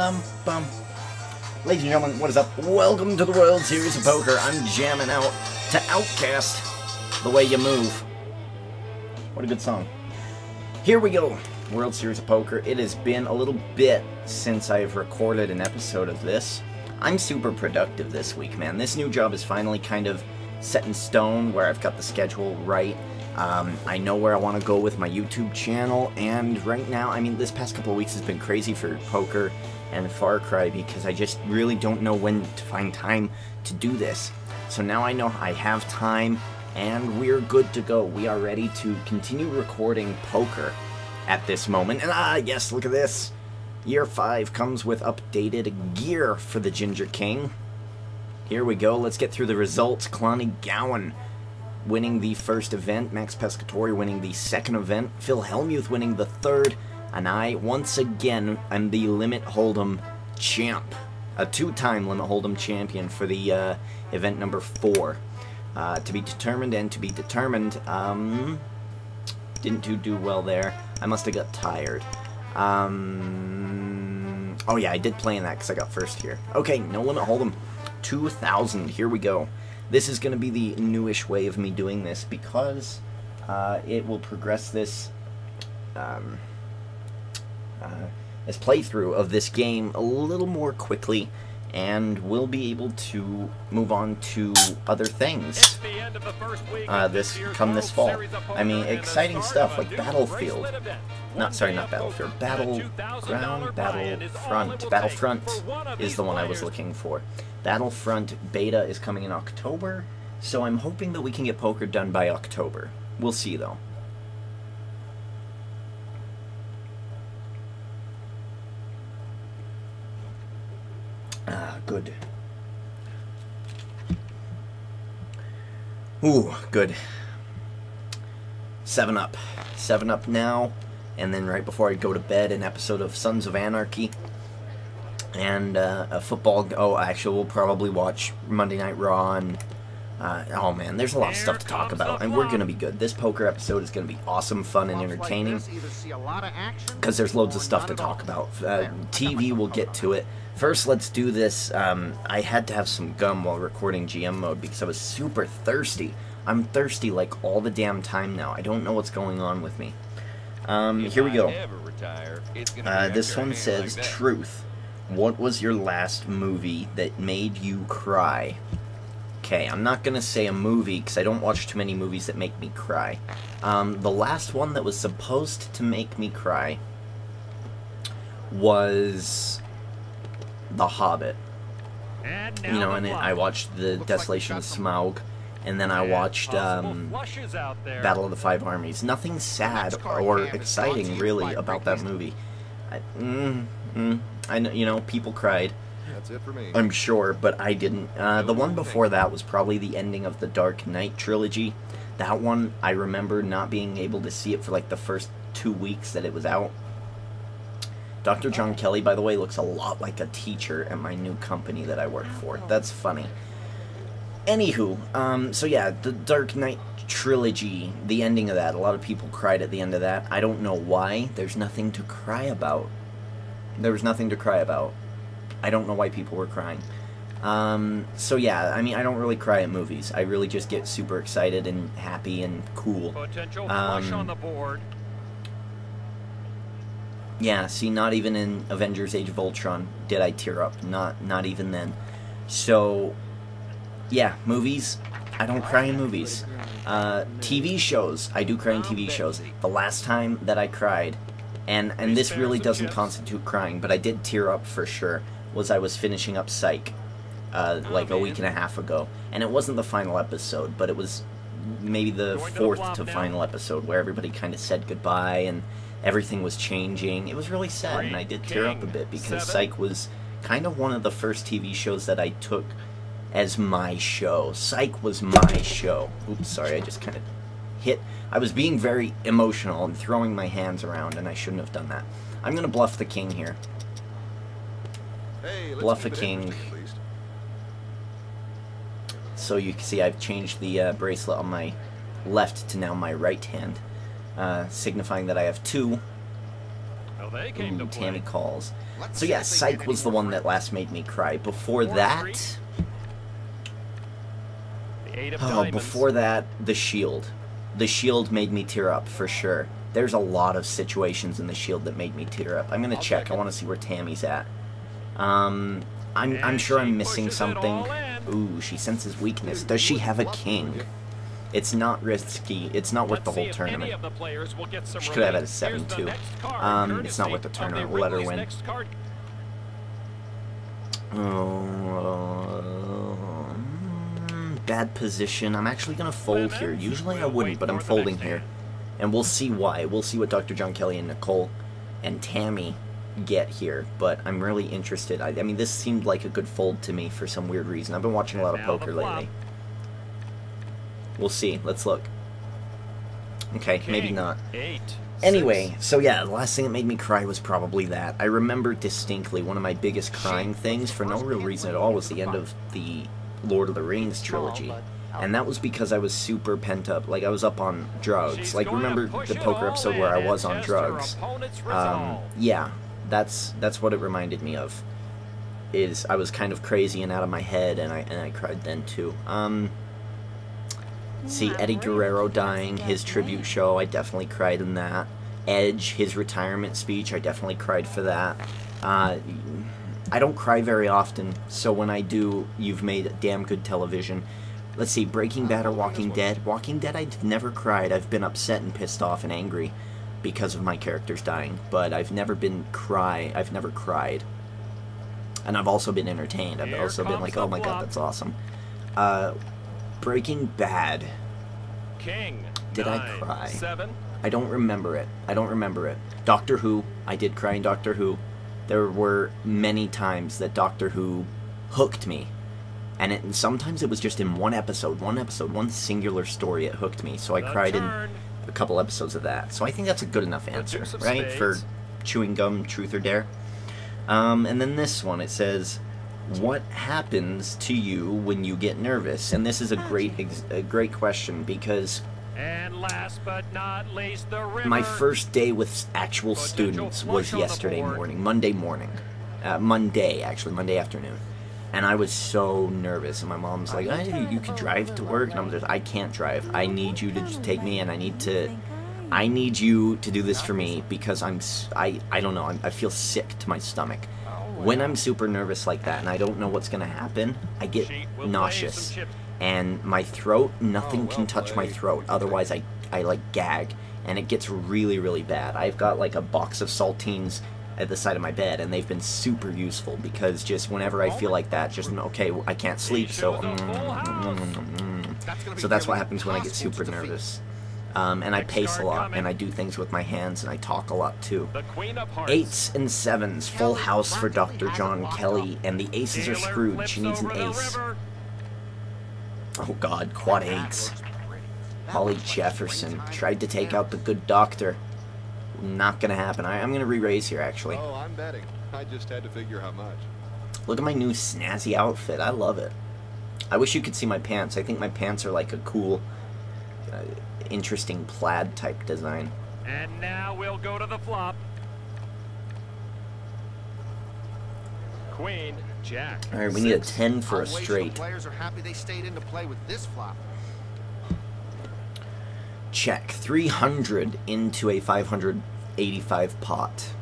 Ba-dum-bum. Ladies and gentlemen, what is up? Welcome to the World Series of Poker. I'm jamming out to OutKast, The Way You Move. What a good song. Here we go. World Series of Poker. It has been a little bit since I've recorded an episode of this. I'm super productive this week, man. This new job is finally kind of set in stone where I've got the schedule right. Um, I know where I want to go with my YouTube channel, and right now, I mean, this past couple of weeks has been crazy for poker and Far Cry because I just really don't know when to find time to do this. So now I know I have time, and we're good to go. We are ready to continue recording poker at this moment. And ah, yes, look at this. Year 5 comes with updated gear for the Ginger King. Here we go. Let's get through the results. Clonie Gowen winning the first event, Max Pescatori winning the second event, Phil Hellmuth winning the third, and I, once again, am the Limit Hold'em champ. A two-time Limit Hold'em champion for the uh, event number four. Uh, to be determined and to be determined, um, didn't do, do well there. I must have got tired. Um, oh yeah, I did play in that because I got first here. Okay, no limit hold'em. 2,000, here we go. This is going to be the newish way of me doing this because uh, it will progress this um, uh, this playthrough of this game a little more quickly and we'll be able to move on to other things uh, this come this fall. I mean, exciting stuff like Battlefield. Not sorry, not Battlefield. Battleground, Battlefront. Battlefront is the one I was looking for. Battlefront beta is coming in October, so I'm hoping that we can get poker done by October. We'll see though. Ah, good. Ooh, good. Seven Up. Seven Up now, and then right before I go to bed, an episode of Sons of Anarchy. And uh, a football. Oh, actually, we'll probably watch Monday Night Raw and. Uh, oh man, there's a lot of stuff to talk about, and we're gonna be good. This poker episode is gonna be awesome, fun, and entertaining because there's loads of stuff to talk about. Uh, TV, we'll get to it. First, let's do this. Um, I had to have some gum while recording GM mode because I was super thirsty. I'm thirsty like all the damn time now. I don't know what's going on with me. Um, here we go. Uh, this one says, Truth. What was your last movie that made you cry? Okay, I'm not going to say a movie because I don't watch too many movies that make me cry. Um, the last one that was supposed to make me cry was The Hobbit. You know, and it, I watched The Desolation of Smaug, and then I watched um, Battle of the Five Armies. Nothing sad or exciting, really, about that movie. I, mm, mm, I know, you know, people cried. That's it for me. I'm sure, but I didn't. Uh, the one before that was probably the ending of the Dark Knight trilogy. That one, I remember not being able to see it for like the first two weeks that it was out. Dr. John Kelly, by the way, looks a lot like a teacher at my new company that I work for. That's funny. Anywho, um, so yeah, the Dark Knight trilogy, the ending of that, a lot of people cried at the end of that. I don't know why. There's nothing to cry about. There was nothing to cry about. I don't know why people were crying. Um, so yeah, I mean, I don't really cry at movies. I really just get super excited and happy and cool. Potential flush Um, on the board. Yeah, see, not even in Avengers: Age of Ultron did I tear up. Not, not even then. So, yeah, movies. I don't cry in movies. Uh, TV shows. I do cry in TV shows. The last time that I cried, and and this really doesn't constitute crying, but I did tear up for sure. Was I was finishing up Psych, uh, like a week and a half ago, and it wasn't the final episode, but it was maybe the Going to the fourth to final episode where everybody kind of said goodbye and everything was changing. It was really sad, and I did tear up a bit because. Psych was kind of one of the first TV shows that I took as my show. Psych was my show. Oops, sorry, I just kind of hit. I was being very emotional and throwing my hands around, and I shouldn't have done that. I'm gonna bluff the king here. Hey, Bluff a king. interesting, at least. So you can see I've changed the uh, bracelet on my left to now my right hand, uh, signifying that I have two. So they came to Ooh, play. Tammy calls. Let's So yeah, if Psych was the one that last made me cry. Before Four, that. The eight of oh, before that, The Shield. The Shield made me tear up for sure. There's a lot of situations in The Shield that made me tear up. I'm gonna I'll check. check I want to see where Tammy's at. Um, I'm I'm sure I'm missing something. Ooh, she senses weakness. Does she have a king? It's not risky. It's not worth Let's the whole tournament. The players will get some She could have had a seven, Here's the too. Um, it's not worth the tournament. We'll let her win. Oh, bad position. I'm actually gonna fold here. Usually I wouldn't, but I'm folding here. And we'll see why. We'll see what Dr. John Kelly and Nicole and Tammy get here. But I'm really interested. I, I mean, this seemed like a good fold to me for some weird reason. I've been watching a lot of poker lately. We'll see. Let's look. Okay, maybe not. Eight. Anyway, so yeah, the last thing that made me cry was probably that. I remember distinctly one of my biggest crying things for no real reason at all was the end of the Lord of the Rings trilogy. And that was because I was super pent up. Like I was up on drugs. Like remember the poker episode where I was on drugs. Um, yeah, that's that's what it reminded me of. Is I was kind of crazy and out of my head, and I and I cried then too. Um, see Eddie Guerrero dying, his tribute show, I definitely cried in that. Edge, his retirement speech, I definitely cried for that. Uh, I don't cry very often, so when I do, you've made damn good television. Let's see, Breaking Bad or Walking Dead. Walking Dead, I've never cried. I've been upset and pissed off and angry because of my characters dying, but I've never been cry. I've never cried, and I've also been entertained. I've also been like, oh my god, that's awesome. Uh, Breaking Bad. King. Did I cry? Seven. I don't remember it. I don't remember it. Doctor Who. I did cry in Doctor Who. There were many times that Doctor Who hooked me. And it, sometimes it was just in one episode, one episode, one singular story it hooked me. So I The cried turn. in a couple episodes of that. So I think that's a good enough answer, right? For chewing gum, truth or dare. Um, and then this one, it says, "What happens to you when you get nervous?" And this is a great, ex- a great question because And last but not least, my first day with actual students was flush on the yesterday morning, Monday morning, uh, Monday actually, Monday afternoon, and I was so nervous. And my mom's like, "Hey, you could drive to work," and I'm just, "I can't drive. I need you to just take me, and I need to." I need you to do this for me because I'm I, I don't know I'm, I feel sick to my stomach. When I'm super nervous like that and I don't know what's gonna happen, I get Sheet will play nauseous. and my throat nothing Oh, can touch my throat. Otherwise i i like gag. And it gets really really bad. I've got like a box of saltines at the side of my bed and they've been super useful because just whenever i feel like that just okay i can't sleep so shows a full mm, mm, mm, mm. That's so that's what happens when i get super to nervous um, and i pace a lot and i do things with my hands and i talk a lot too The Queen of Hearts. Eights and sevens, full house for Dr. John Kelly, and the aces are screwed. She needs an ace. Oh god, quad eights. Holly Jefferson tried to take out the good doctor. Not gonna happen. I, I'm gonna re-raise here, actually. Oh, I'm betting. I just had to figure how much. Look at my new snazzy outfit. I love it. I wish you could see my pants. I think my pants are like a cool, uh, interesting plaid type design. And now we'll go to the flop. Queen, Jack. All right, we need a 10 for I'll a wager the straight. Players are happy they stayed in to play with this flop. Check. 300 into a 585 pot.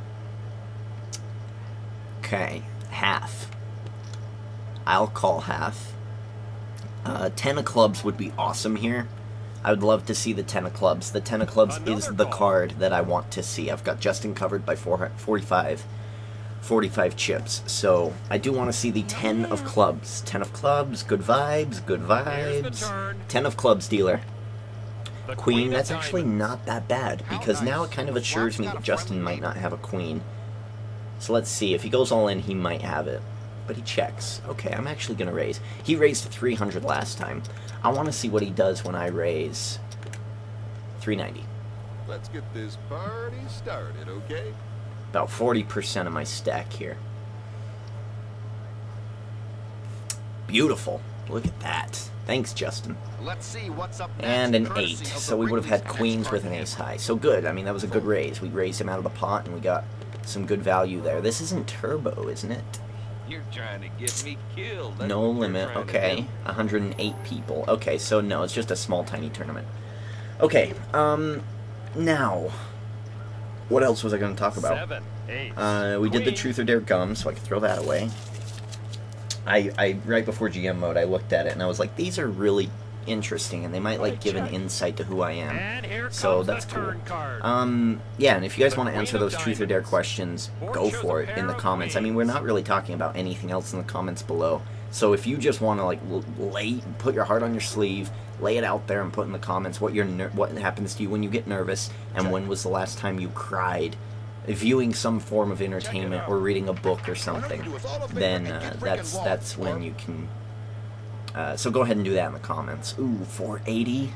Okay, half. I'll call half. Uh, 10 of clubs would be awesome here. I would love to see the 10 of clubs. The 10 of clubs is the call. card that I want to see. I've got Justin covered by four, 45, 45 chips. So I do want to see the 10 of clubs. 10 of clubs, good vibes, good vibes. 10 of clubs, dealer. The Queen, of that's actually not that bad because now it kind of assures me that Justin might not have a queen. So let's see. If he goes all in, he might have it. But he checks. Okay, I'm actually going to raise. He raised 300 last time. I want to see what he does when I raise 390. Let's get this party started, okay? About 40% of my stack here. Beautiful. Look at that. Thanks, Justin. Let's see what's up next. and an courtesy eight. So we would have had queens with an ace high. So good. I mean, that was a good raise. We raised him out of the pot, and we got some good value there. This isn't turbo, isn't it? You're trying to get me killed. That's No limit. Okay, 108 people. Okay, so no, it's just a small, tiny tournament. Okay, um, now, what else was I going to talk about? Seven, eight. Uh, we did the. Truth or Dare gum, so I could throw that away. I, I right before GM mode, I looked at it and I was like, these are really interesting, and they might like give an insight to who I am. So that's cool. Um, yeah, and if you guys want to answer those truth or dare questions, go for it in the comments. I mean, we're not really talking about anything else in the comments below. So if you just want to like lay, put your heart on your sleeve, lay it out there, and put in the comments what your what happens to you when you get nervous, and when was the last time you cried, viewing some form of entertainment or reading a book or something, then uh, that's that's when you can. Uh, so go ahead and do that in the comments. Ooh, 480.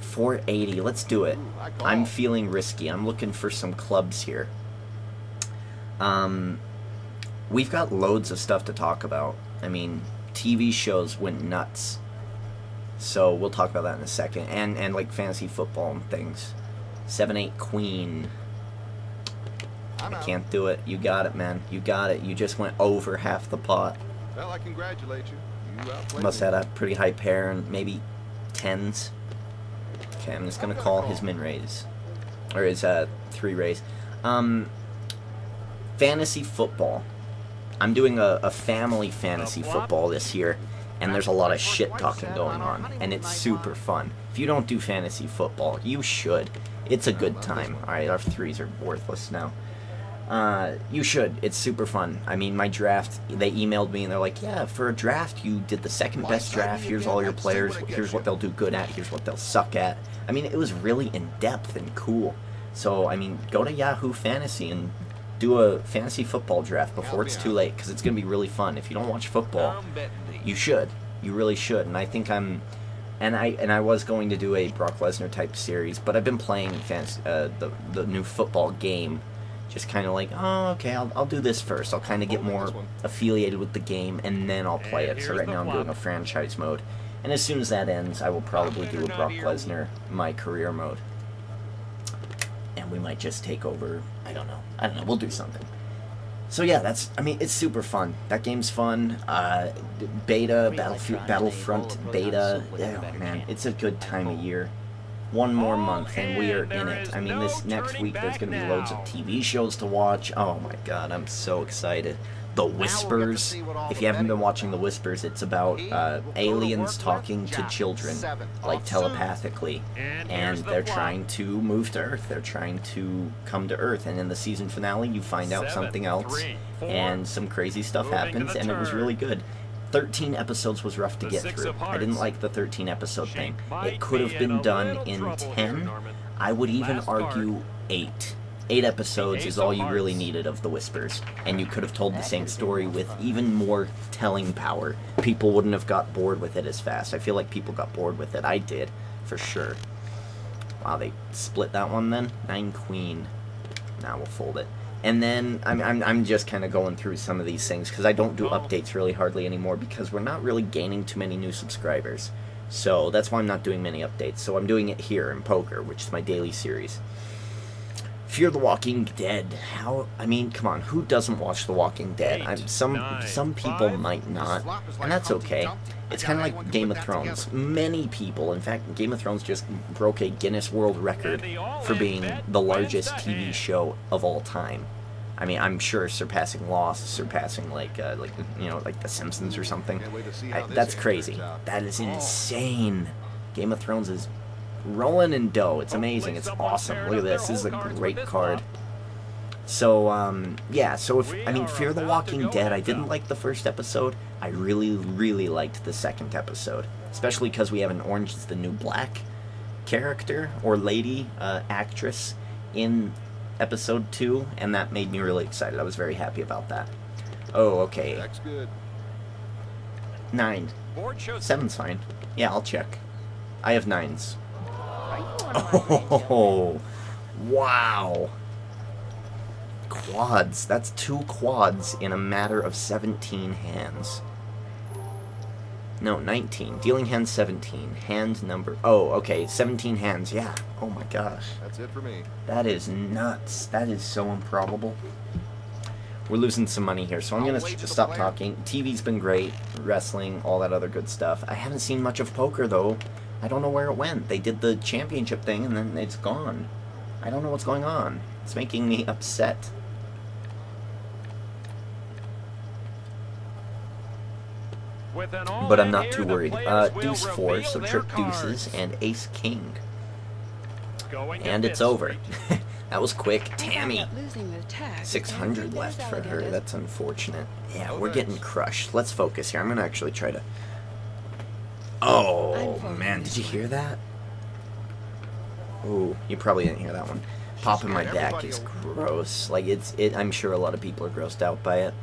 480. Let's do it. Ooh, I call. I'm feeling risky. I'm looking for some clubs here. Um, we've got loads of stuff to talk about. I mean, TV shows went nuts. So we'll talk about that in a second. And and like fantasy football and things. Seven eight queen. I'm I can't do it. You got it, man. You got it. You just went over half the pot. Well, I congratulate you. Must have had a pretty high pair and maybe tens. Okay, I'm just gonna call his min raise. Or his uh three raise. Um fantasy football. I'm doing a, a family fantasy football this year, and there's a lot of shit talking going on, and it's super fun. If you don't do fantasy football, you should. It's a good time. Alright, our threes are worthless now. Uh, you should. It's super fun. I mean, my draft, they emailed me and they're like, yeah, for a draft, you did the second best draft. Here's all your players. Here's what they'll do good at. Here's what they'll suck at. I mean, it was really in depth and cool. So, I mean, go to Yahoo Fantasy and do a fantasy football draft before it's too late because it's going to be really fun. If you don't watch football, I'm betting thee. you should. You really should. And I think I'm, and I and I was going to do a Brock Lesnar type series, but I've been playing fantasy, uh, the the new football game, just kind of like, oh, okay, I'll I'll do this first. I'll kind of get more affiliated with the game, and then I'll play it. So right now I'm doing a franchise mode, and as soon as that ends, I will probably do a Brock. Lesnar my career mode, and we might just take over. I don't know. I don't know. We'll do something. So yeah, that's. I mean, it's super fun. That game's fun. Uh, beta, Battlefield, Battlefront beta. Yeah, man, it's a good time of year. One more Oh, month and we are in it. I mean, this next week there's gonna be loads of. TV shows to watch. Oh my god, I'm so excited. The to Whispers. see what all If you haven't been watching The Whispers, it's about uh, to aliens talking to children, like telepathically And and here's the they're trying to move to Earth. They're trying to come to Earth, and in the season finale, you find out something else, and some crazy stuff happens, and it was really good. 13 episodes was rough to get through. I didn't like the 13 episode thing. It could have been done in 10. I would even argue 8. 8 episodes is all you really needed of The Whispers, and you could have told the same story with even more telling power. People wouldn't have got bored with it as fast. I feel like people got bored with it. I did, for sure. Wow, they split that one then? Nine queen. Now we'll fold it. And then I'm, I'm, I'm just kind of going through some of these things because I don't do updates really hardly anymore because we're not really gaining too many new subscribers. So that's why I'm not doing many updates. So I'm doing it here in poker, which is my daily series. Fear the Walking Dead. How? I mean, come on. Who doesn't watch The Walking Dead? I'm, some nine, some people five. might not, like and that's okay. It's kind of like Game of Thrones. together. Many people, in fact, Game of Thrones just broke a Guinness World Record And the all-in for being the largest TV show of all time. I mean, I'm sure surpassing Lost, surpassing like uh, like you know like The Simpsons or something. Can't wait to see I- that's crazy. That is Oh. insane. Game of Thrones is rolling in dough. It's amazing. It's awesome. Look at this. This is a whole cards with great card. So um yeah, so if I mean Fear the Walking Dead, I didn't like the first episode. I really really liked the second episode, especially because we have an Orange is the New Black character or lady uh, actress in episode two, and that made me really excited. I was very happy about that. Oh, okay, That's good. nine, Board shows seven's fine. Yeah, I'll check. I have nines. Are you one of my friends, Joe? Oh, wow. Quads. That's two quads in a matter of 17 hands. No, 19. Dealing hand 17. Hand number. Oh, okay. 17 hands. Yeah. Oh my gosh. That's it for me. That is nuts. That is so improbable. We're losing some money here, so I'm s- the stop talking. TV's been great, wrestling, all that other good stuff. I haven't seen much of poker though. I don't know where it went. They did the championship thing and then it's gone. I don't know what's going on. It's making me upset. With an But I'm not too worried. Uh, deuce four, reveal so trip deuces and ace king, and it's over. That was quick. Tammy. up losing the tag. 600 left there's for her. That's unfortunate. Yeah, we're getting crushed. Let's focus here. I'm gonna actually try to. Oh I'm man, did you hear that? Ooh, you probably didn't hear that one. Popping my scared back is gross. Like it's it. I'm sure a lot of people are grossed out by it.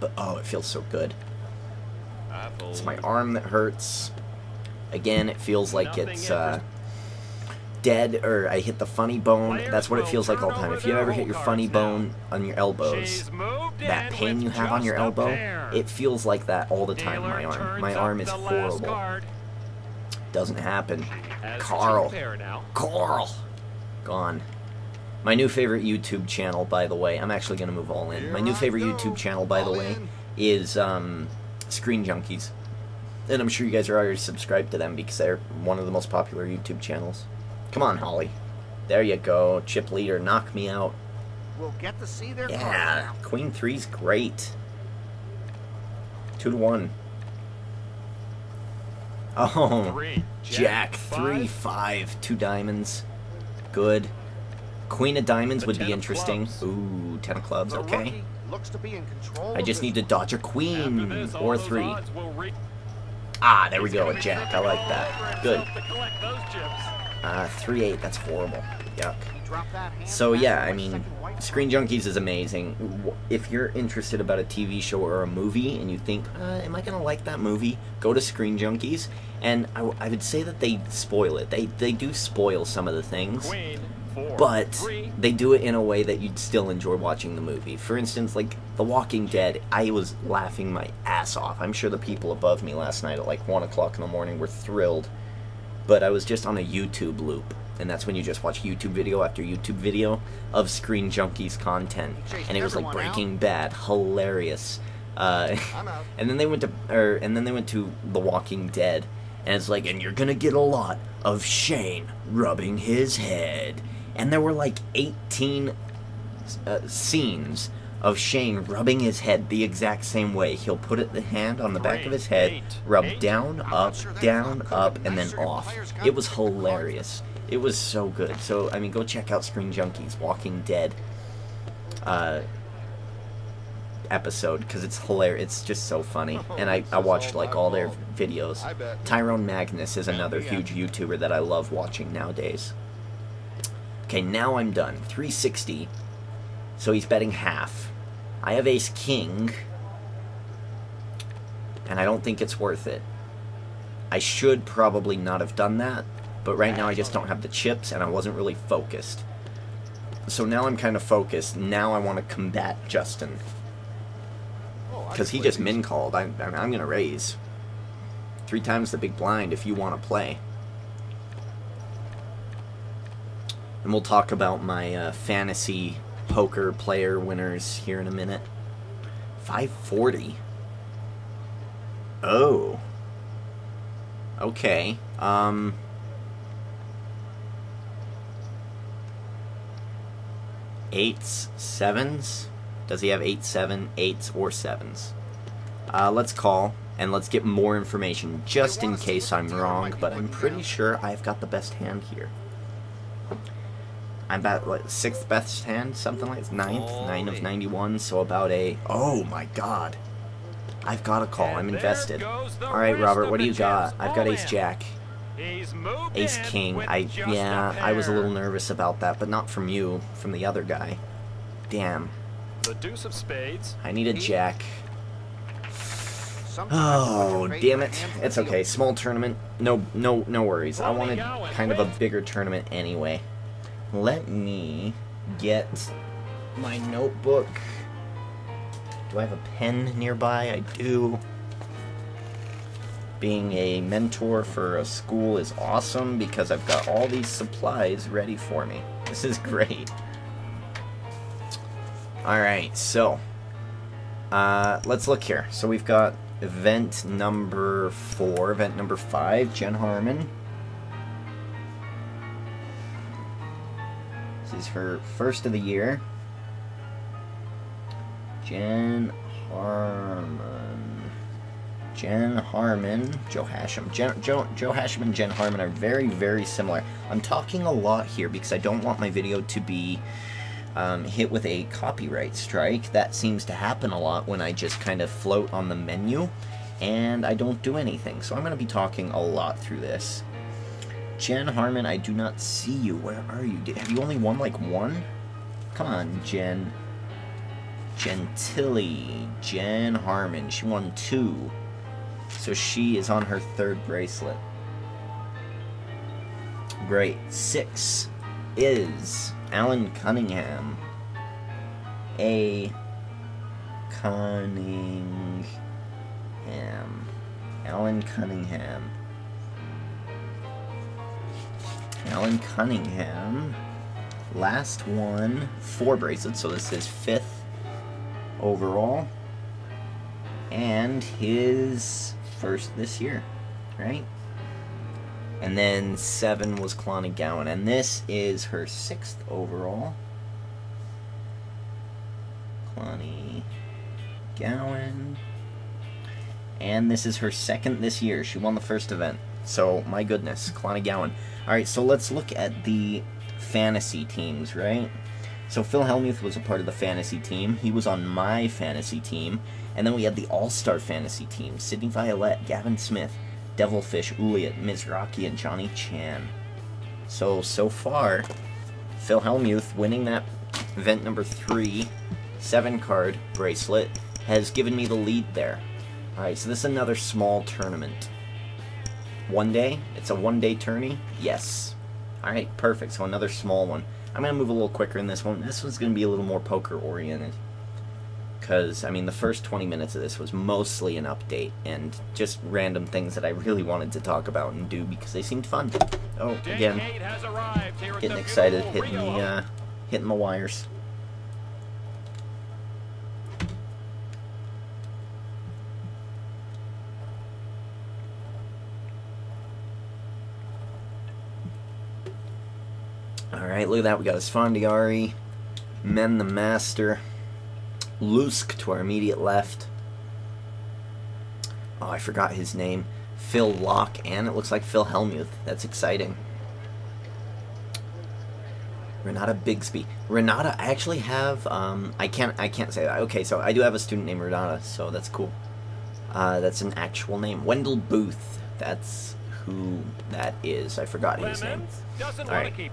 But oh, it feels so good. It's my arm that hurts. Again, it feels like it's uh, dead, or I hit the funny bone. That's what it feels like all the time. If you ever hit your funny bone on your elbows, that pain you have on your elbow, it feels like that all the time. My arm, my arm is horrible. Doesn't happen. Carl. two pair now. Carl, gone. My new favorite YouTube channel, by the way. I'm actually gonna move all in. My new favorite. YouTube channel, by the way, is um, Screen Junkies, and I'm sure you guys are already subscribed to them because they're one of the most popular YouTube channels. Come on, Holly. There you go, chip leader. Knock me out. We'll get to see their Yeah. Queen three's great. Two to one. Oh, Three. Jack three five. five two diamonds, good. Queen of diamonds The would be interesting. Ooh, ten of clubs. The Okay. rookie looks to be in control I just need to dodge a queen this, or those three. odds will re- Ah, there we go, a jack. I like that. Good. himself collect those chips. Uh, three eight. That's horrible. Yuck. He dropped that hand So yeah, I mean, Screen. Junkies is amazing. If you're interested about a TV show or a movie and you think, uh, am I gonna like that movie? Go to Screen Junkies, and I, w- I would say that they spoil it. They they do spoil some of the things, Queen, four, but they do it in a way that you'd still enjoy watching the movie. For instance, like The Walking Dead, I was laughing my ass off. I'm sure the people above me last night at like one o'clock in the morning were thrilled, but I was just on a YouTube loop. And that's when you just watch YouTube video after YouTube video of Screen Junkies content, and it was like. Breaking Bad, hilarious. Uh, and then they went to, or and then they went to The Walking Dead, and it's like, and you're gonna get a lot of Shane rubbing his head, and there were like 18 uh, scenes of Shane rubbing his head the exact same way. He'll put it the hand on the back of his head, rub down, up, down, up, and then nicer if the off. It was hilarious. It was so good. So I mean, go check out Screen Junkies, Walking Dead. Uh, episode because it's hilarious. It's just so funny, and I, I watched like all their videos. Tyrone Magnus is another huge YouTuber that I love watching nowadays. Okay, now I'm done. 360. So he's betting half. I have Ace King, and I don't think it's worth it. I should probably not have done that, but right now I just don't have the chips, and I wasn't really focused. So now I'm kind of focused. Now I want to combat Justin Oh, because he just min called. I'm, I'm, I'm gonna raise three times the big blind if you want to play. And we'll talk about my uh, fantasy poker player winners here in a minute. 540. Oh. Okay. Um. Eights, sevens. Does he have eight, seven, eights, or sevens? Uh, let's call and let's get more information just in case I'm wrong, but I'm pretty sure I've got the best hand here. I'm about what sixth best hand, something like ninth, nine of ninety-one, so about a. Oh my god! I've got a call. I'm invested. All right, Robert, what do you got? I've got Ace. Jack, Ace King. I yeah, I was a little nervous about that, but not from you, from the other guy. Damn, The deuce of spades. I need a Jack. Oh, damn it. It's okay. Small tournament. No, no, no worries. I wanted kind of a bigger tournament anyway. Let me get my notebook. Do I have a pen nearby? I do. Being a mentor for a school is awesome because I've got all these supplies ready for me. This is great. Alright, so. Uh, let's look here. So we've got event number four, event number five, Jen Harman. Is her first of the year. Jen Harman. Jen Harman, Joe Hachem. Jen, Joe, Joe Hachem and Jen Harman are very, very similar. I'm talking a lot here because I don't want my video to be um, hit with a copyright strike. That seems to happen a lot when I just kind of float on the menu and I don't do anything. So I'm going to be talking a lot through this. Jen Harman, I do not see you. Where are you? Did, have you only won like one? Come on, Jen. Gentilly. Jen Harman. She won two. So she is on her third bracelet. Great. Six is Allen Cunningham. A. Cunningham. Allen Cunningham. Allen Cunningham. Last one, four bracelets, so this is fifth overall. And his first this year, right? And then seven was Clonie Gowen. And this is her sixth overall. Clonie Gowen. And this is her second this year. She won the first event. So, my goodness, Clonie Gowen. Alright, so let's look at the fantasy teams, right? So Phil Hellmuth was a part of the fantasy team. He was on my fantasy team. And then we had the All-Star fantasy team. Sydney Violet, Gavin Smith, Devilfish, Uliot, Mizrachi, and Johnny Chan. So, so far, Phil Hellmuth winning that event number three, seven card bracelet, has given me the lead there. Alright, so this is another small tournament. One day? It's a one day tourney? Yes. Alright, perfect. So another small one. I'm going to move a little quicker in this one. This one's going to be a little more poker oriented. Because, I mean, the first 20 minutes of this was mostly an update and just random things that I really wanted to talk about and do because they seemed fun. Oh, again, getting excited, hitting the, uh, hitting the wires. Alright, look at that. We got Esfandiari, Men the Master, Lusk to our immediate left. Oh, I forgot his name. Phil Laak, and it looks like Phil Hellmuth. That's exciting. Renata Bigsby. Renata, I actually have, um, I can't, I can't say that. Okay, so I do have a student named Renata, so that's cool. Uh, that's an actual name. Wendell Booth. That's who that is. I forgot his name. Doesn't All right.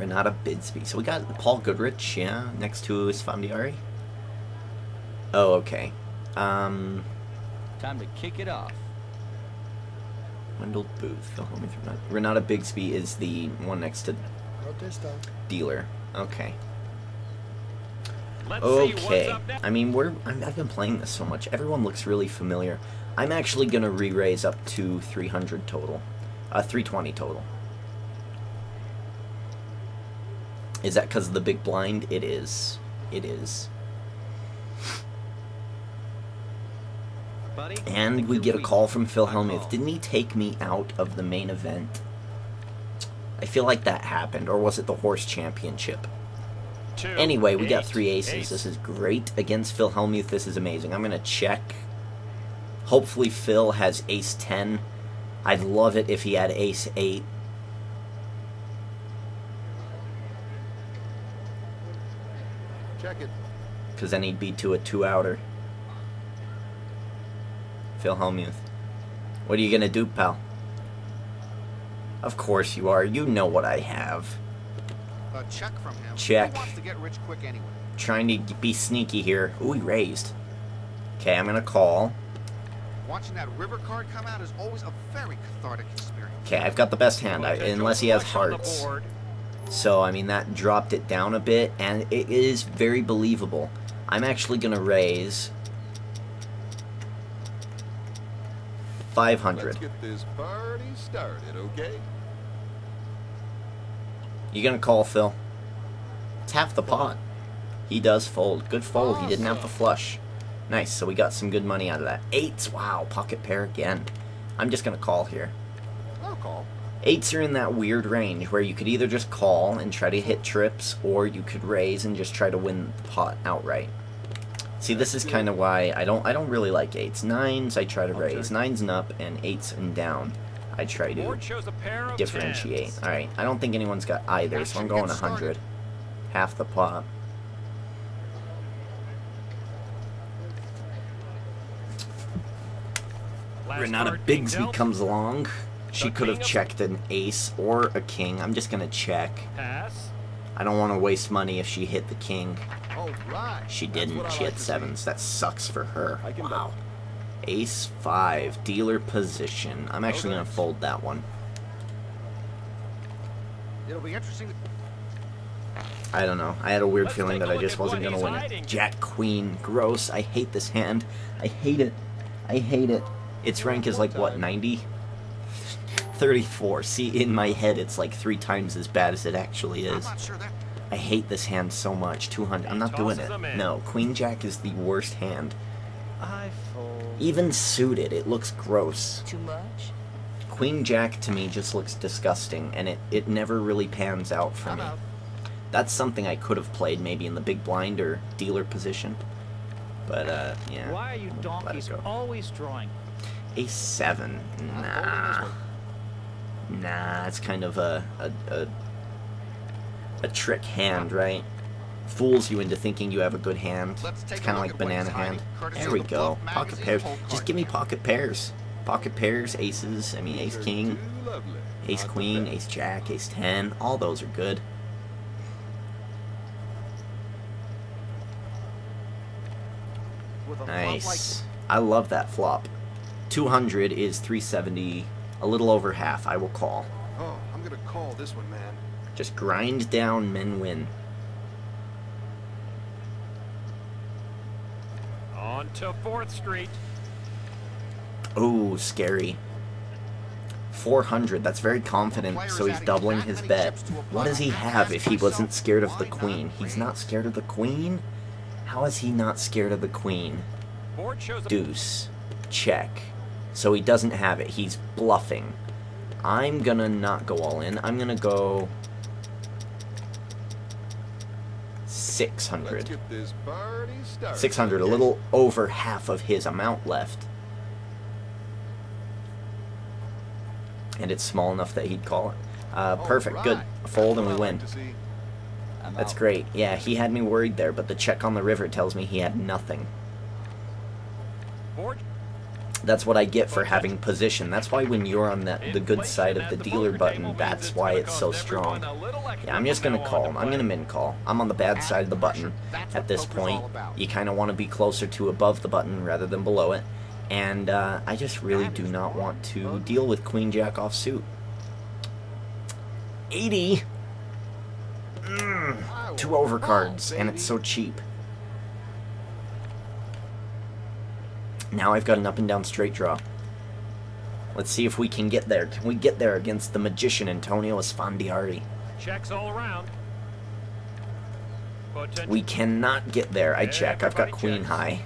To keep them. Renata Bidsby. So we got Paul Goodrich, yeah, next to Esfandiari. Oh, okay. Um, Time to kick it off. Wendell Booth. The homie from Renata. Renata Bigsby is the one next to Dealer. Okay. Let's Okay. up. I mean, we're I'm, I've been playing this so much. Everyone looks really familiar. I'm actually gonna re-raise up to 300 total, uh, 320 total. Is that because of the big blind? It is. It is. Buddy, and we get a call from Phil Hellmuth. Didn't he take me out of the main event? I feel like that happened, or was it the horse championship? Two, anyway, we eight, got three aces. This is great against Phil Hellmuth. This is amazing. I'm going to check. Hopefully Phil has ace 10. I'd love it if he had ace 8. Because then he'd be to a two outer. Phil Hellmuth. What are you gonna do, pal? Of course you are. You know what I have. A check from him. Check. To get rich quick anyway? Trying to be sneaky here. Ooh, he raised. Okay, I'm gonna call. Watching that river card come out is always a very cathartic experience. Okay, I've got the best hand, I, unless he has flush on the hearts. Board. So, I mean, that dropped it down a bit, and it is very believable. I'm actually gonna raise. 500. Let's get this party started, okay? You gonna call Phil? It's half the pot. He does fold. Good fold. He didn't have the flush. Nice. So we got some good money out of that. Eights. Wow. Pocket pair again. I'm just gonna call here. No call. Eights are in that weird range where you could either just call and try to hit trips, or you could raise and just try to win the pot outright. See, this is kind of why I don't I don't really like eights. Nines I try to raise. Nines and up, and eights and down I try to Board shows a pair of differentiate. All right, I don't think anyone's got either, so I'm going gets started. 100. Half the pot. Renata Bigsby comes along. She could have checked an ace or a king. I'm just going to check. Pass. I don't want to waste money if she hit the king. All right. She didn't. She like had to see. sevens. That sucks for her. Wow. double. Ace five, dealer position. I'm actually Okay. gonna fold that one. It'll be interesting. I don't know. I had a weird Let's feeling that I just wasn't gonna win hiding. it. Jack Queen, gross. I hate this hand. I hate it. I hate it. Its rank is like what 90. 34. See, in my head, it's like three times as bad as it actually is. sure that. I hate this hand so much. 200. I'm not doing it. No, Queen Jack is the worst hand. Even suited, it looks gross. Too much? Queen Jack to me just looks disgusting, and it, it never really pans out for I'm me. out. That's something I could have played maybe in the big blind or dealer position. But, uh, yeah. Why are you Let it donkeys always drawing? A7. Nah. Nah, it's kind of a, a, a, a trick hand, right? Fools you into thinking you have a good hand. It's kind of like banana hand. There we go. Pocket pairs. Just give me pocket pairs. Pocket pairs, aces, I mean ace king, ace queen, ace jack, ace 10. All those are good. With a flop like Nice. I love that flop. 200 is 370, a little over half. I will call. Oh, I'm gonna call this one, man. Just grind down, men win. On to 4th Street. Oh, scary. 400, that's very confident, so he's doubling his bet. What does he have if he wasn't scared of the queen? He's not scared of the queen? How is he not scared of the queen? Board shows Deuce. Check. So he doesn't have it. He's bluffing. I'm gonna not go all in. I'm gonna go... Let's get this 600, a little over half of his amount left. And it's small enough that he'd call it. Uh, perfect, good. Fold and we That's what I win. like to see. I'm That's great. Yeah, he had me worried there, but the check on the river tells me he had nothing. That's what I get for having position. That's why when you're on that the good side of the dealer button, that's why it's so strong. Yeah, I'm just gonna call. I'm gonna min call. I'm on the bad side of the button at this point. You kind of want to be closer to above the button rather than below it. And uh, I just really do not want to deal with Queen Jack off suit. 80. Mm, two overcards, and it's so cheap. Now I've got an up and down straight draw. Let's see if we can get there. Can we get there against the magician Antonio Esfandiari? Checks all around. Potential. We cannot get there. I check. I've got queen checks. high.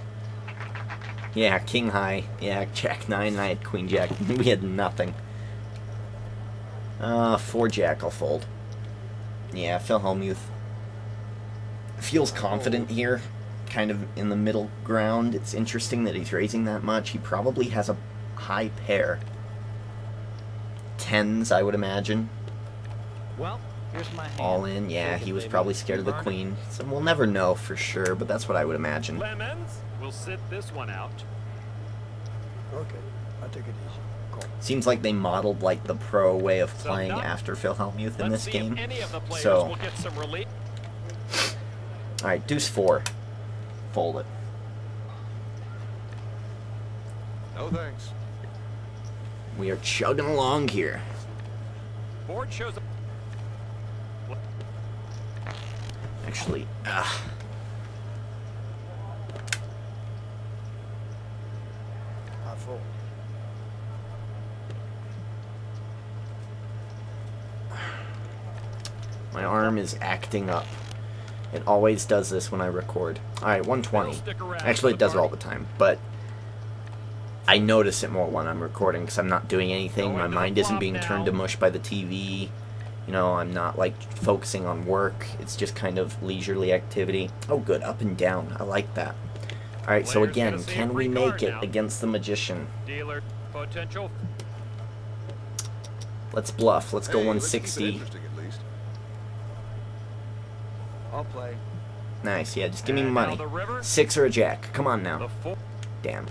Yeah, king high. Yeah, jack nine. I had queen jack. we had nothing. Uh, four jack. I'll fold. Yeah, Phil Hellmuth feels confident here, kind of in the middle ground. It's interesting that he's raising that much. He probably has a high pair. Tens, I would imagine. Well, here's my hand. All in, yeah, he was probably scared of the queen. So we'll never know for sure, but that's what I would imagine. Lemons. We'll sit this one out. Okay, I'll take it easy. Seems like they modeled like the pro way of So playing now- after Phil Hellmuth in this game. if Any of the so, will get some relief. all right, deuce four, fold it. No thanks. We are chugging along here. Board shows Actually, ugh. Not full. My arm is acting up. It always does this when I record. Alright, 120. Actually, it does it all the time, but I notice it more when I'm recording because I'm not doing anything. My mind isn't being turned to mush by the TV. You know, I'm not like focusing on work. It's just kind of leisurely activity. Oh, good. Up and down. I like that. Alright, so again, gonna see a can we make it against the magician? Dealer potential. Let's bluff. Let's go Hey, let's 160. Interesting at least. I'll play. Nice, yeah, just give me money. Six or a jack. Come on now. Damn.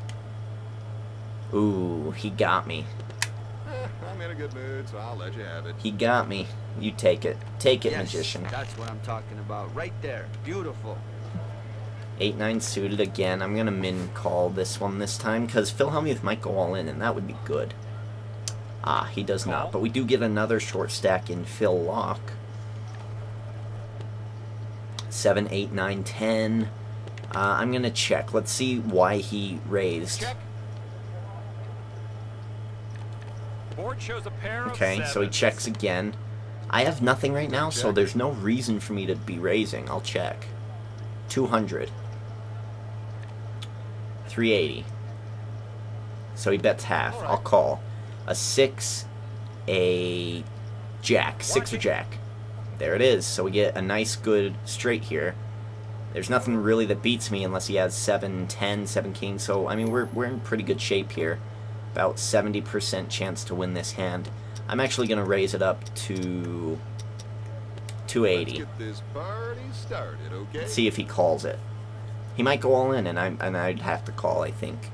Ooh, he got me. I'm in a good mood, so I'll let you have it. He got me. You take it. Take it, yes, magician. That's what I'm talking about. Right there. Beautiful. 8-9 suited again. I'm going to min call this one this time because Phil Hellmuth might go all in, and that would be good. Ah, he does Call. not. But we do get another short stack in Phil Laak. 7, 8, 9, 10. Uh, I'm going to check. Let's see why he raised. Check. Board shows a pair of Okay, so he checks again. I have nothing right now, so there's no reason for me to be raising. I'll check. 200. 380. So he bets half. I'll call. A 6, a jack. 6 or jack. There it is. So we get a nice, good straight here. There's nothing really that beats me unless he has 7, 10, 7 king. So, I mean, we're, we're in pretty good shape here. About 70% chance to win this hand. I'm actually going to raise it up to Let's 280. get this party started, okay? See if he calls it. He might go all in, and I and I'd have to call. I think.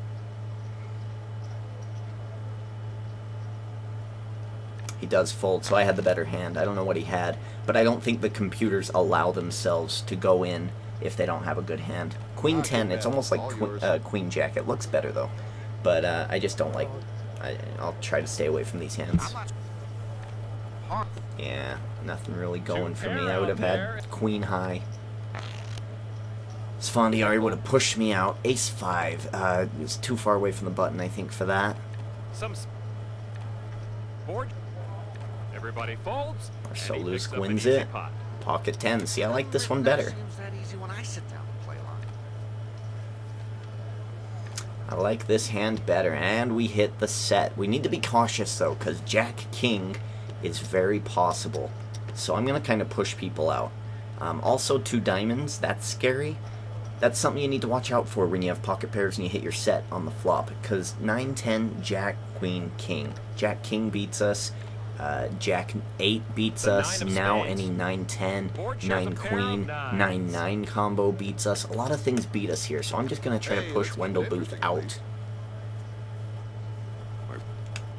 He does fold, so I had the better hand. I don't know what he had, but I don't think the computers allow themselves to go in if they don't have a good hand. Queen Ah, ten, it's almost like All uh, queen jack. It looks better though, but uh, I just don't like. I, I'll try to stay away from these hands. I'm not hard. Yeah, nothing really going for me. I would have had queen high. Esfandiari would have pushed me out. Ace five. Uh, it was too far away from the button, I think, for that. Some board. Everybody folds. and Marcel Luske picks up an wins it. pot. Pocket ten. See, I like this one better. Seems that easy when I sit down and play along. I like this hand better. And we hit the set. We need to be cautious, though, because Jack King is very possible. So I'm going to kind of push people out. Um, also, two diamonds. That's scary. That's something you need to watch out for when you have pocket pairs and you hit your set on the flop. Because 9, 10, Jack, Queen, King. Jack King beats us. Uh, Jack 8 beats The us. Now spades. any 9, 10, 9 a pair of Queen, 9, 9 combo beats us. A lot of things beat us here. So I'm just going to try Hey, to push let's keep it Wendell Booth out.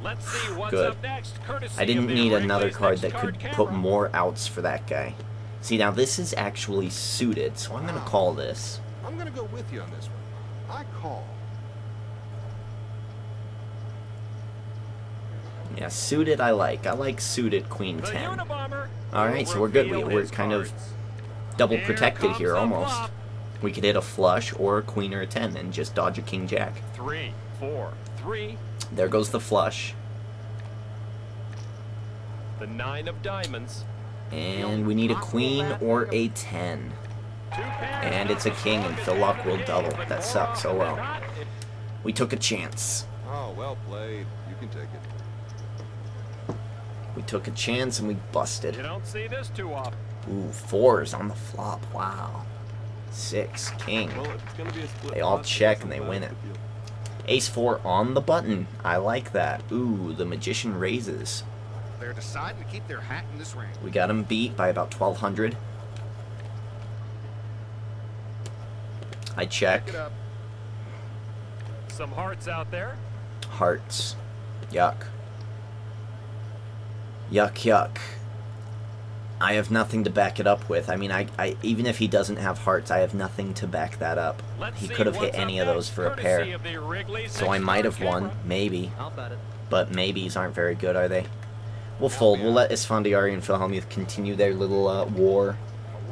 Let's see what's Good. up next. I didn't need another card Next that could Card put more outs for that guy. See, now this is actually suited, so I'm going to call this. I'm gonna go with you on this one. I call. Yeah, suited I like. I like suited Queen The 10. Alright, so we're good. We, we're his kind of double protected here almost. flop. We could hit a flush or a queen or a 10 and just dodge a king jack. Three, four, three. There goes the flush. The nine of diamonds. And we need a queen or a 10. And it's a king, and Phil Laak will double. That sucks, oh well. We took a chance. Oh, well played. You can take it. We took a chance and we busted. You don't see this too often. Ooh, fours on the flop. Wow. Six, king. They all check and they win it. Ace four on the button. I like that. Ooh, the magician raises. They're deciding to keep their hat in this ring. We got him beat by about 1200. I check. Pick it up. Some hearts out there. Hearts. Yuck. Yuck, yuck. I have nothing to back it up with. I mean, I, I even if he doesn't have hearts, I have nothing to back that up. Let's he could have hit any up of those for a pair. of the Wrigley's So I might Card have won, maybe. I'll bet it. But maybes aren't very good, are they? We'll fold. We'll let Esfandiari and Phil Hellmuth continue their little uh, war.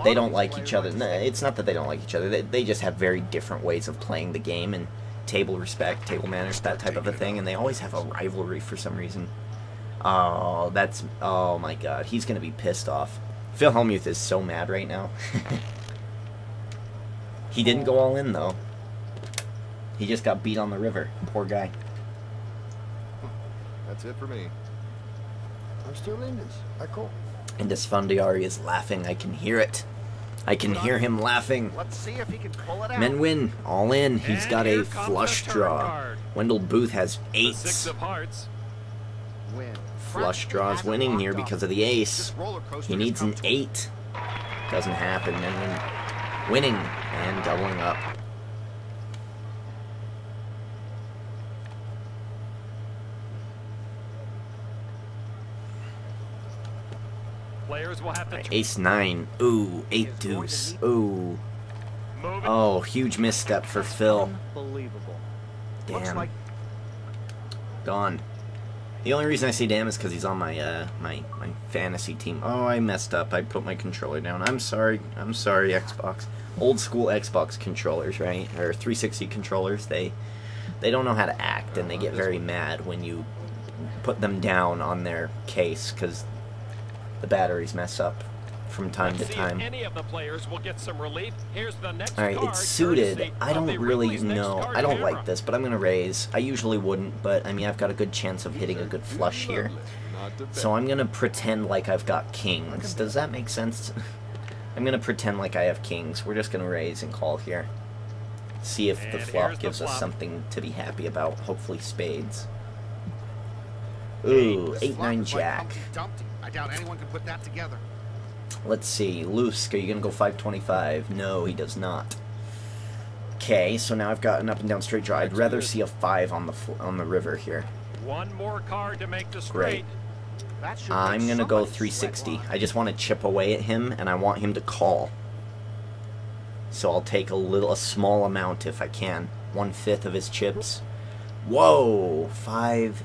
They don't like each other. No, it's not that they don't like each other. They, they just have very different ways of playing the game and table respect, table manners, that type of a thing. And they always have a rivalry for some reason. Oh, that's... Oh, my God. He's going to be pissed off. Phil Hellmuth is so mad right now. he didn't go all in though. He just got beat on the river. Poor guy. That's it for me. I'm still in this. I call. And Esfandiari is laughing. I can hear it. I can hear him laughing. Let's see if he can pull it out. Men Nguyen. All in. He's And got a flush the draw. card. Wendell Booth has The six eights. of hearts. Win. Flush draws winning here because of the ace. This roller coaster He needs an eight. Doesn't happen. Win. Winning and doubling up. Players will have to ace nine. Ooh, eight deuce. Ooh. Oh, huge misstep for Phil. Unbelievable. Damn. Gone. The only reason I say damn is because he's on my uh my my fantasy team. Oh, I messed up. I put my controller down. I'm sorry. I'm sorry, Xbox. Old school Xbox controllers, right? Or 360 controllers. They they don't know how to act, and they get very mad when you put them down on their case because the batteries mess up from time to time. any of the players will get some relief. Here's the next All right, it's suited. I don't really know. I don't like this, but I'm gonna raise. I usually wouldn't, but I mean I've got a good chance of hitting a good flush here. Lovely. Not too bad. So I'm gonna pretend like I've got kings. Does that make sense? I'm gonna pretend like I have kings. We're just gonna raise and call here. See if the flop gives us something to be happy about. Hopefully spades. Ooh, 8-9 jack. I doubt anyone can put that together. Let's see. Luske, are you gonna go 525? No, he does not. Okay, so now I've got an up and down straight draw. I'd rather see a five on the on the river here. One more card to make the Great. straight. That should I'm gonna go 360. I just want to chip away at him, and I want him to call. So I'll take a little, a small amount if I can. One fifth of his chips. Whoa, five.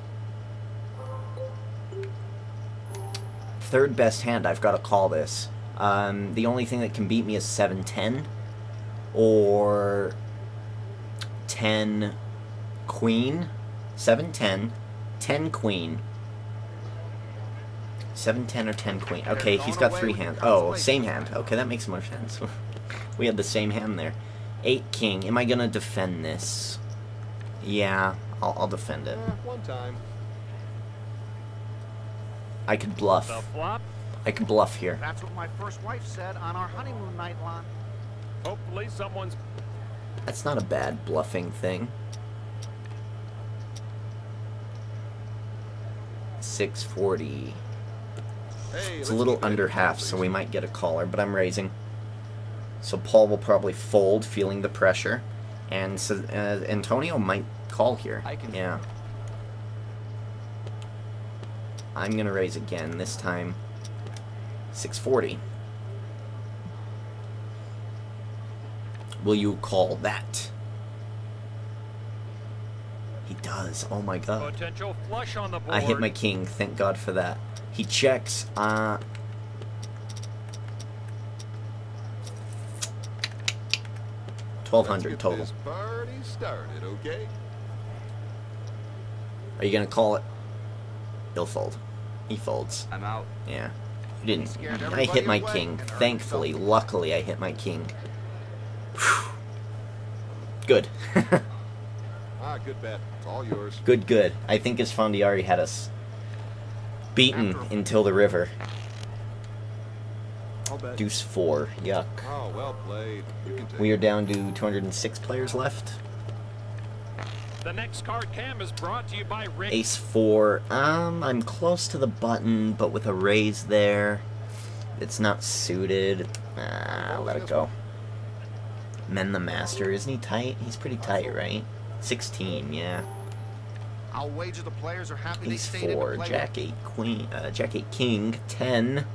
Third best hand. I've got to call this. Um, the only thing that can beat me is seven ten, or ten queen, seven ten, ten queen. 7, 10, or 10 queen. Okay, he's got three hands. Oh, same hand. Okay, that makes more sense. we had the same hand there. 8 king. Am I going to defend this? Yeah, I'll, I'll defend it. Eh, one time. I can bluff. The flop. I could bluff here. That's what my first wife said on our honeymoon night, Lon. Hopefully someone's That's not a bad bluffing thing. 640. Hey, It's a little under half, please. so we might get a caller, but I'm raising. So Paul will probably fold, feeling the pressure, and so, uh, Antonio might call here. I can- Yeah. I'm gonna raise again. This time, 640. Will you call that? He does. Oh my god. potential flush on the board. I hit my king. Thank God for that. He checks. Uh. Twelve Let's hundred get total. Party started, okay? Are you gonna call it? He'll fold. He folds. I'm out. Yeah. You didn't. I hit my king. Thankfully, himself. luckily, I hit my king. Whew. Good. Ah, good bet. It's all yours. good. Good. I think Esfandiari had us beaten until the river. Deuce four. Yuck. Oh, well played. You can take We are down to 206 players left. The next card cam is brought to you by Rick. Ace four. Um, I'm close to the button, but with a raise there, it's not suited. Ah, let it go. Men the master, isn't he tight? He's pretty tight, right? 16, yeah. I'll wager the players are happy they Ace stayed in to four, play Jack eight, Queen, uh, Jack eight, King, 10.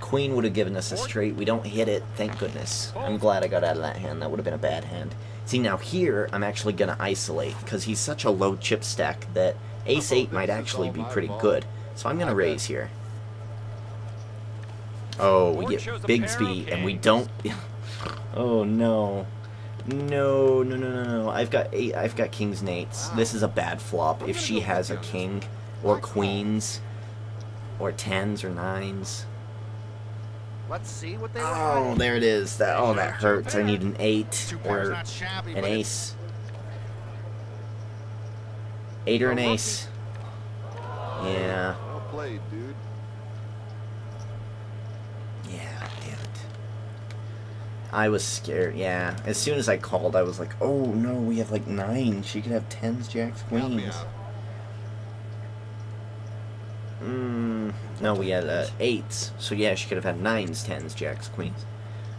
Queen would have given us a straight. We don't hit it, thank goodness. I'm glad I got out of that hand. That would have been a bad hand. See, now here, I'm actually going to isolate, because he's such a low chip stack that Ace 8 might actually be pretty good. So I'm going to raise here. Oh, we get shows a pair of Bigsby, and we don't... oh, no. No, no, no, no, no. I've got eight. I've got kings nates. This is a bad flop. If she has a king, or queens, or tens or nines. Let's see what they Oh, there it is. That oh, that hurts. I need an eight or an ace. Eight or an ace. Yeah. Well played, dude. Yeah, damn it. I was scared, yeah. As soon as I called, I was like, oh no, we have like nine. She could have tens, jacks, queens. Out. Mm, no, we had uh, eights. So yeah, she could have had nines, tens, jacks, queens.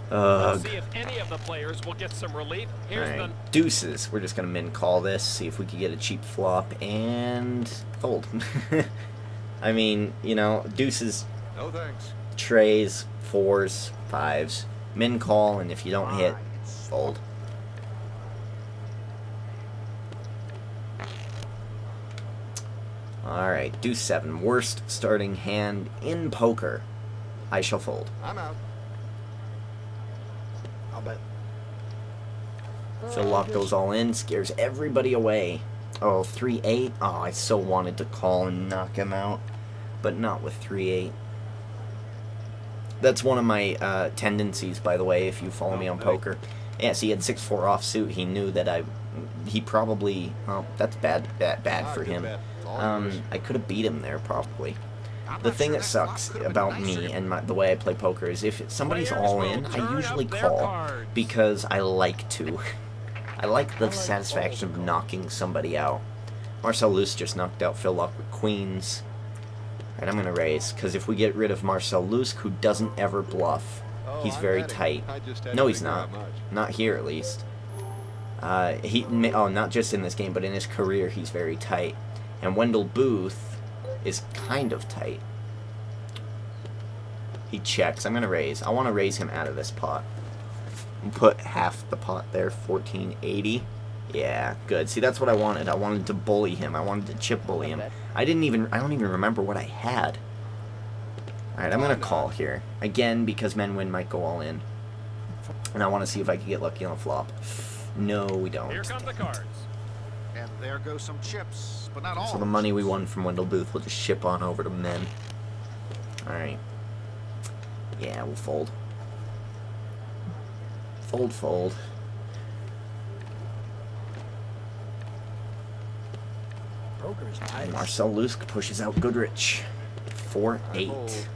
We'll Ugh. see if any of the players will get some relief. Here's Alright, deuces. We're just gonna min call this, see if we can get a cheap flop, and fold. I mean, you know, deuces, No thanks. trays, fours, fives, min call, and if you don't hit, fold. Alright, deuce seven. Worst starting hand in poker. I shall fold. I'm out. I'll bet. Phil Laak goes all in, scares everybody away. Oh, 3 8. Oh, I so wanted to call and knock him out, but not with 3 8. That's one of my uh, tendencies, by the way, if you follow me on Okay. poker. Yes, he had 6 4 offsuit. He knew that I. He probably. Oh, that's bad, bad, bad for him. Bet. It's all Um. I could have beat him there, probably. The thing that sucks about me and my, the way I play poker is if somebody's all in, I usually call because I like to. I like the satisfaction of knocking somebody out. Marcel Luske just knocked out Phil Laak with queens. Alright, I'm gonna raise, because if we get rid of Marcel Luske, who doesn't ever bluff, Oh, he's very tight. I just had No, he's not. Not here, at least. Uh, he, oh, not just in this game, but in his career, he's very tight. And Wendell Booth is kind of tight. He checks. I'm gonna raise. I want to raise him out of this pot. And Put half the pot there, 1480. Yeah, good. See, that's what I wanted. I wanted to bully him. I wanted to chip bully him. I didn't even. I don't even remember what I had. All right, I'm gonna call here again because Men Nguyen might go all in, and I want to see if I can get lucky on a flop. No, we don't. Here come the cards. And there go some chips, but not all. So the money we won from Wendell Booth will just ship on over to men. All right. Yeah, we'll fold. Fold, fold. Nice. Marcel Luske pushes out Goodrich. 4 8. fold.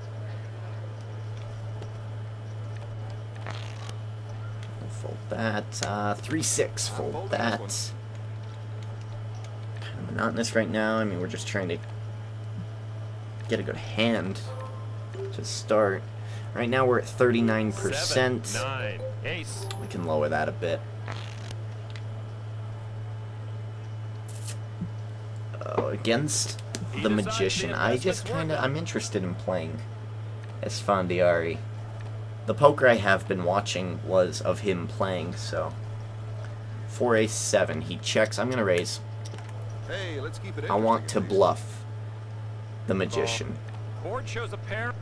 We'll fold that. Uh, 3 6. Fold fold that. This Kind of monotonous right now. I mean, we're just trying to get a good hand to start. Right now we're at 39%. Seven, nine. We can lower that a bit. Uh, against He the magician, I just kind of, I'm interested in playing Esfandiari. The poker I have been watching was of him playing, so 4 a 7 He checks. I'm gonna raise. Hey, let's keep it I want to interesting, at least. bluff the oh. magician. Board shows a pair.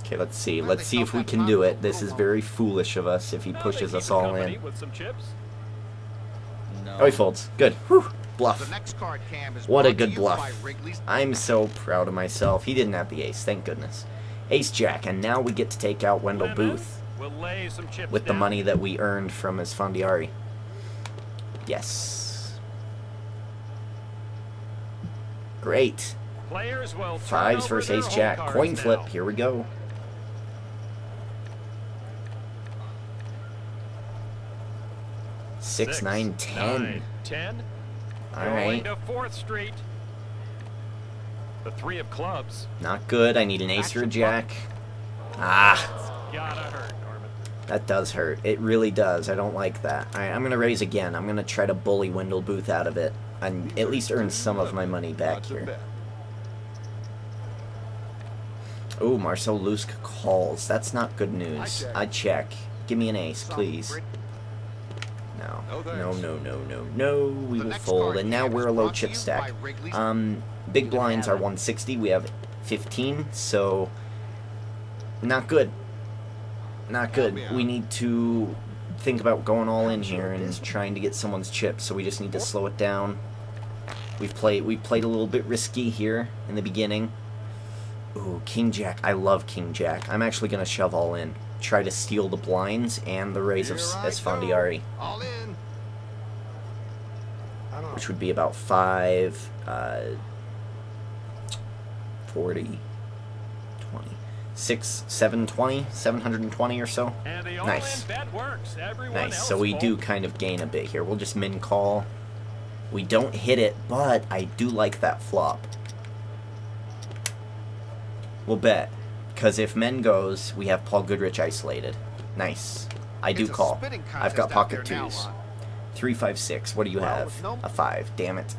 Okay, let's see. Let's see if we can do it. This is very foolish of us if he pushes us all in. With some chips. No. Oh, he folds. Good. Whew. The Bluff. next card cam is What a good bluff. I'm so proud of myself. He didn't have the ace, thank goodness. Ace Jack, and now we get to take out Wendell Lemon Booth will lay some chips with the down. money that we earned from Esfandiari. Yes. Great. Players will Fives versus Ace Jack. Coin now. flip. Here we go. Six, nine, ten. nine, ten. All Going right. to Fourth Street. The three of clubs. Not good. I need an ace or a jack. Ah. Gotta hurt, Norman. That does hurt. It really does. I don't like that. Alright, I'm gonna raise again. I'm gonna try to bully Wendell Booth out of it. And at least earn some of my money back here. Oh, Marcel Luske calls. That's not good news. I check. Give me an ace, please. No. No No, no, no, no, no. We will fold. And now we're a low chip stack. Um, big blinds are 160. We have 15, so not good. Not good. We need to think about going all in here and trying to get someone's chip. So we just need to slow it down. We've played we played a little bit risky here in the beginning. Ooh, King Jack. I love King Jack. I'm actually gonna shove all in. Try to steal the blinds and the raise of Here Esfandiari. All in. I don't know. which would be about 5, uh, 40, 20, 6, 720, 720 or so. And the all-in Nice. works. Nice. So we do kind of gain a bit here. We'll just min call. We don't hit it, but I do like that flop. We'll bet. Because if men goes, we have Paul Goodrich isolated. Nice. I do call. I've got pocket there now, twos. Three, five, six. What do you Well, have? no- A five. Damn it.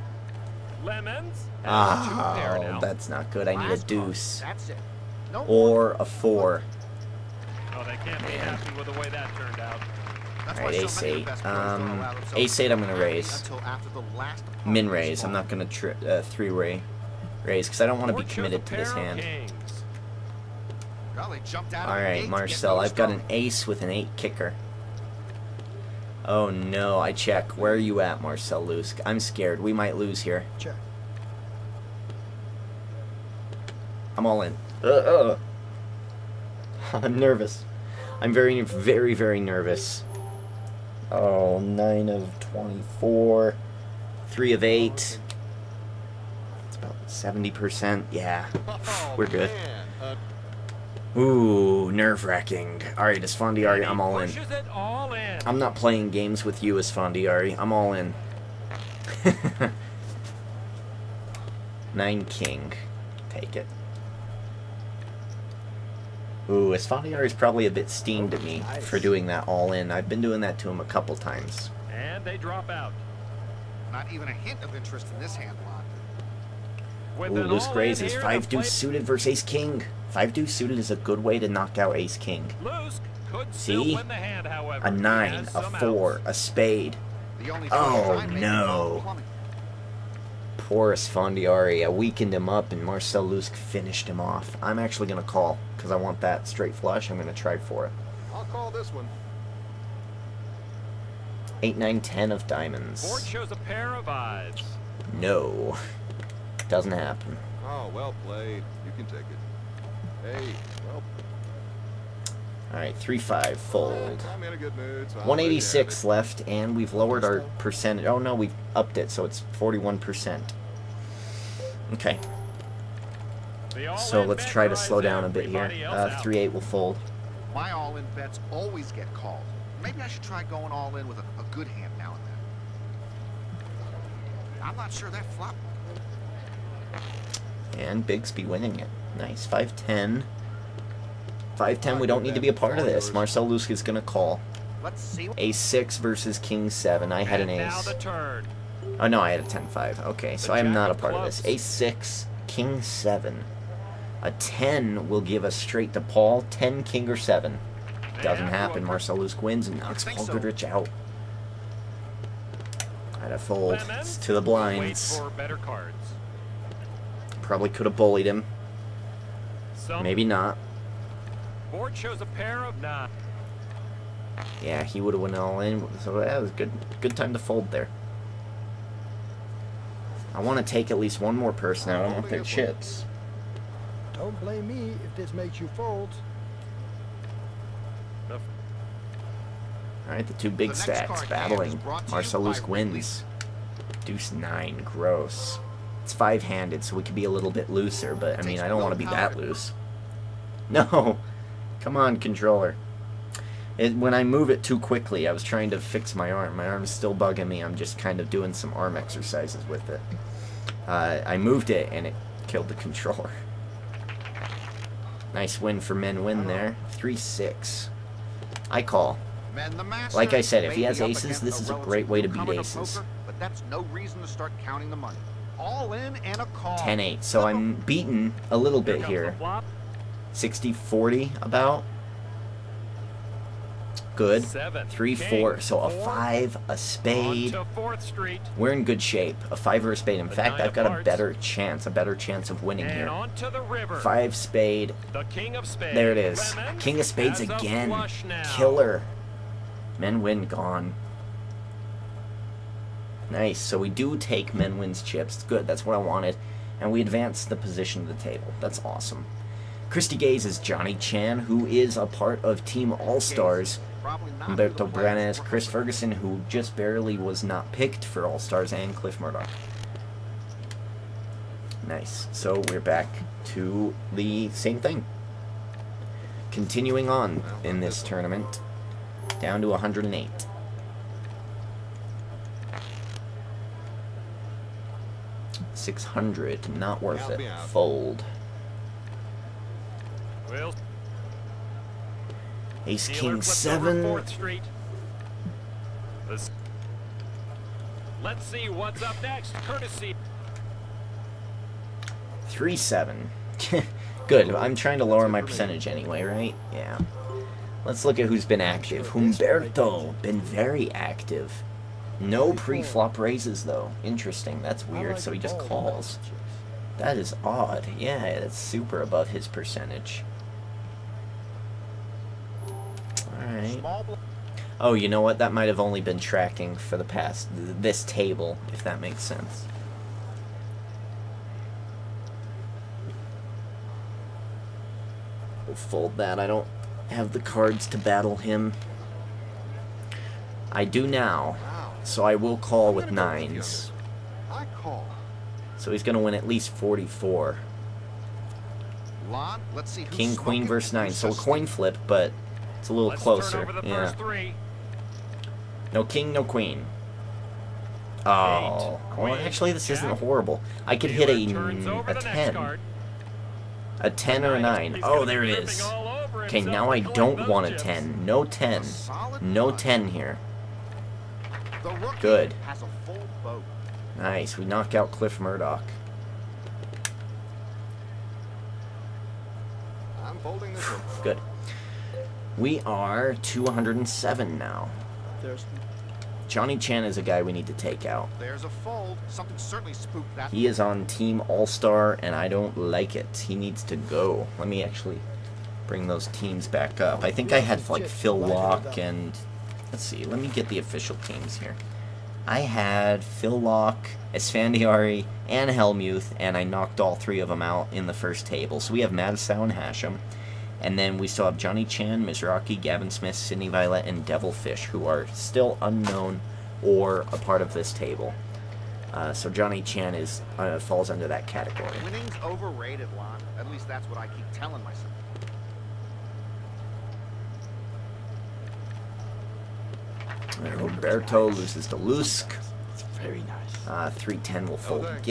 Lemons. and two pair Ah, now. that's not good. I need a deuce. That's it. No more. Or a four. Oh, they can't be Man. happy with the way that turned out. Alright, ace many eight. best pros don't Um, ace eight I'm gonna raise. until after the last opponent Min is raise. I'm not going to tri- uh, three ray raise because I don't want to be committed to this hand. kings. Well, they jumped out All of the gate right, to get Marcel, I've got an ace with an eight kicker. Oh no, I check. Where are you at, Marcel Luske? I'm scared. We might lose here. Check. I'm all in. Uh, uh. I'm nervous. I'm very, very, very nervous. Oh, nine of 24. Three of eight. It's about 70%. Yeah. Oh, We're good. Ooh, nerve wracking. Alright, Esfandiari, And I'm all in. I'm not playing games with you, Esfandiari. I'm all in. Nine king. Take it. Ooh, Esfandiari's probably a bit steamed at me Nice. for doing that all in. I've been doing that to him a couple times. And they drop out. Not even a hint of interest in this hand, Lon. With Ooh, an Luske all-in raises. here, Five the deuce play- suited versus ace king. Five deuce suited is a good way to knock out ace king. Luske could still See? win the hand, however. A nine, a four, outs. a spade. The only Oh, choice I no. Plumbing. Poor I weakened him up and Marcel Luske finished him off. I'm actually going to call because I want that straight flush. I'm going to try for it. I'll call this one. 8, 9, 10 of Board shows a pair of eyes. No. Doesn't happen. Oh, well played. You can take it. Hey, well, Alright, 3, 5, fold. I'm in a good mood, so I'm 186 left, and we've lowered our percentage. Oh no, we've upped it, so it's 41%. Okay, so let's try to slow down a bit here. everybody else Uh, 3, 8 will fold. My all-in bets always get called. Maybe I should try going all in with a, a good hand now and then. I'm not sure that flop. And Bigsby winning it. Nice. 510. 510, we don't need to be a part of this. Marcel Luske is going to call. Let's see. What Ace 6 versus King 7. I had an ace. Oh no, I had a 10-5. Okay, so I am not a part of this. A6, King 7. A 10 will give us straight to Paul. 10, King or 7. Doesn't happen. Marcel Luske wins and knocks Paul. Goodrich out. I'd have fold. It's to the blinds. for better cards. Probably could have bullied him. Maybe not. Board shows a pair of nine. Yeah, he would have went all in. So that was good. Good time to fold there. I want to take at least one more person out. I want their chips. Don't blame me if this makes you fold. All right, the two big The stacks card game is battling. brought to you Marcel by Luske Wrigley's. wins. Deuce nine, gross. It's five-handed, so we could be a little bit looser. But I mean, I don't want to be that loose. No, come on, controller. It, when I move it too quickly, I was trying to fix my arm. My arm's still bugging me. I'm just kind of doing some arm exercises with it. Uh, I moved it and it killed the controller. Nice win for Men Nguyen there. 3-6. I call. Like I said, if he has aces, this is a great way to beat aces. but that's no reason to start counting the money. All in and a call. 10-8. So I'm beaten a little bit here. The 60-40 about. Good. Seven. 3 King. 4. So a 5, a spade. Fourth Street. We're in good shape. A 5 or a spade. In The fact, I've got a better chance. A better chance of winning here. on the river. 5 spade. The king of spades. There it is. Lemons King of spades again. Killer. Men Nguyen gone. Nice. So we do take Men Nguyen's chips. Good. That's what I wanted. And we advance the position of the table. That's awesome. Christy Gaze is Johnny Chan, who is a part of Team All Stars. Humberto Brenes, Chris Ferguson, who just barely was not picked for All Stars, and Cliff Murdoch. Nice. So we're back to the same thing. Continuing on in this tournament, down to 108. Six hundred, not worth it. Fold. Will Ace King seven. 4th Street. Let's, let's see what's up next. Courtesy. Three seven. Good. I'm trying to lower my percentage anyway, right? Yeah. Let's look at who's been active. Humberto been very active. No pre-flop raises though. Interesting. That's weird. So he just calls. lots of chips. That is odd. Yeah, that's super above his percentage. Bl- Oh, you know what? That might have only been tracking for the past th- this table, if that makes sense. We'll fold that. I don't have the cards to battle him. I do now, so I will call with gonna go with the nines. So he's gonna win at least 44. Lon, let's see King, queen versus nine. So a coin flip, but it's a little Let's closer. turn over the Yeah. first three. No king, no queen. Oh, well, queen, actually, this isn't horrible. I could hit a turns over a the next ten, card. a ten or a nine. He's Oh, there be it tripping is. all over Okay, now I don't want a ten. No ten. No ten here. Good. has a full boat. Nice. We knock out Cliff Murdoch. I'm folding this one. Good. We are 207 now. There's Johnny Chan is a guy we need to take out. There's a fold. Something certainly spooked that. He is on Team All Star, and I don't like it. He needs to go. Let me actually bring those teams back up. I think I had like Phil Laak and let's see. Let me get the official teams here. I had Phil Laak, Esfandiari, and Hellmuth, and I knocked all three of them out in the first table. So we have Matusow and Hachem. And then we still have Johnny Chan, Mizrachi, Gavin Smith, Cyndy Violette, and Devilfish, who are still unknown or a part of this table. Uh, so Johnny Chan is uh, falls under that category. Winning's overrated, Lon. At least that's what I keep telling myself. Roberto loses to Luske. very nice. Uh, 310 will fold thanks.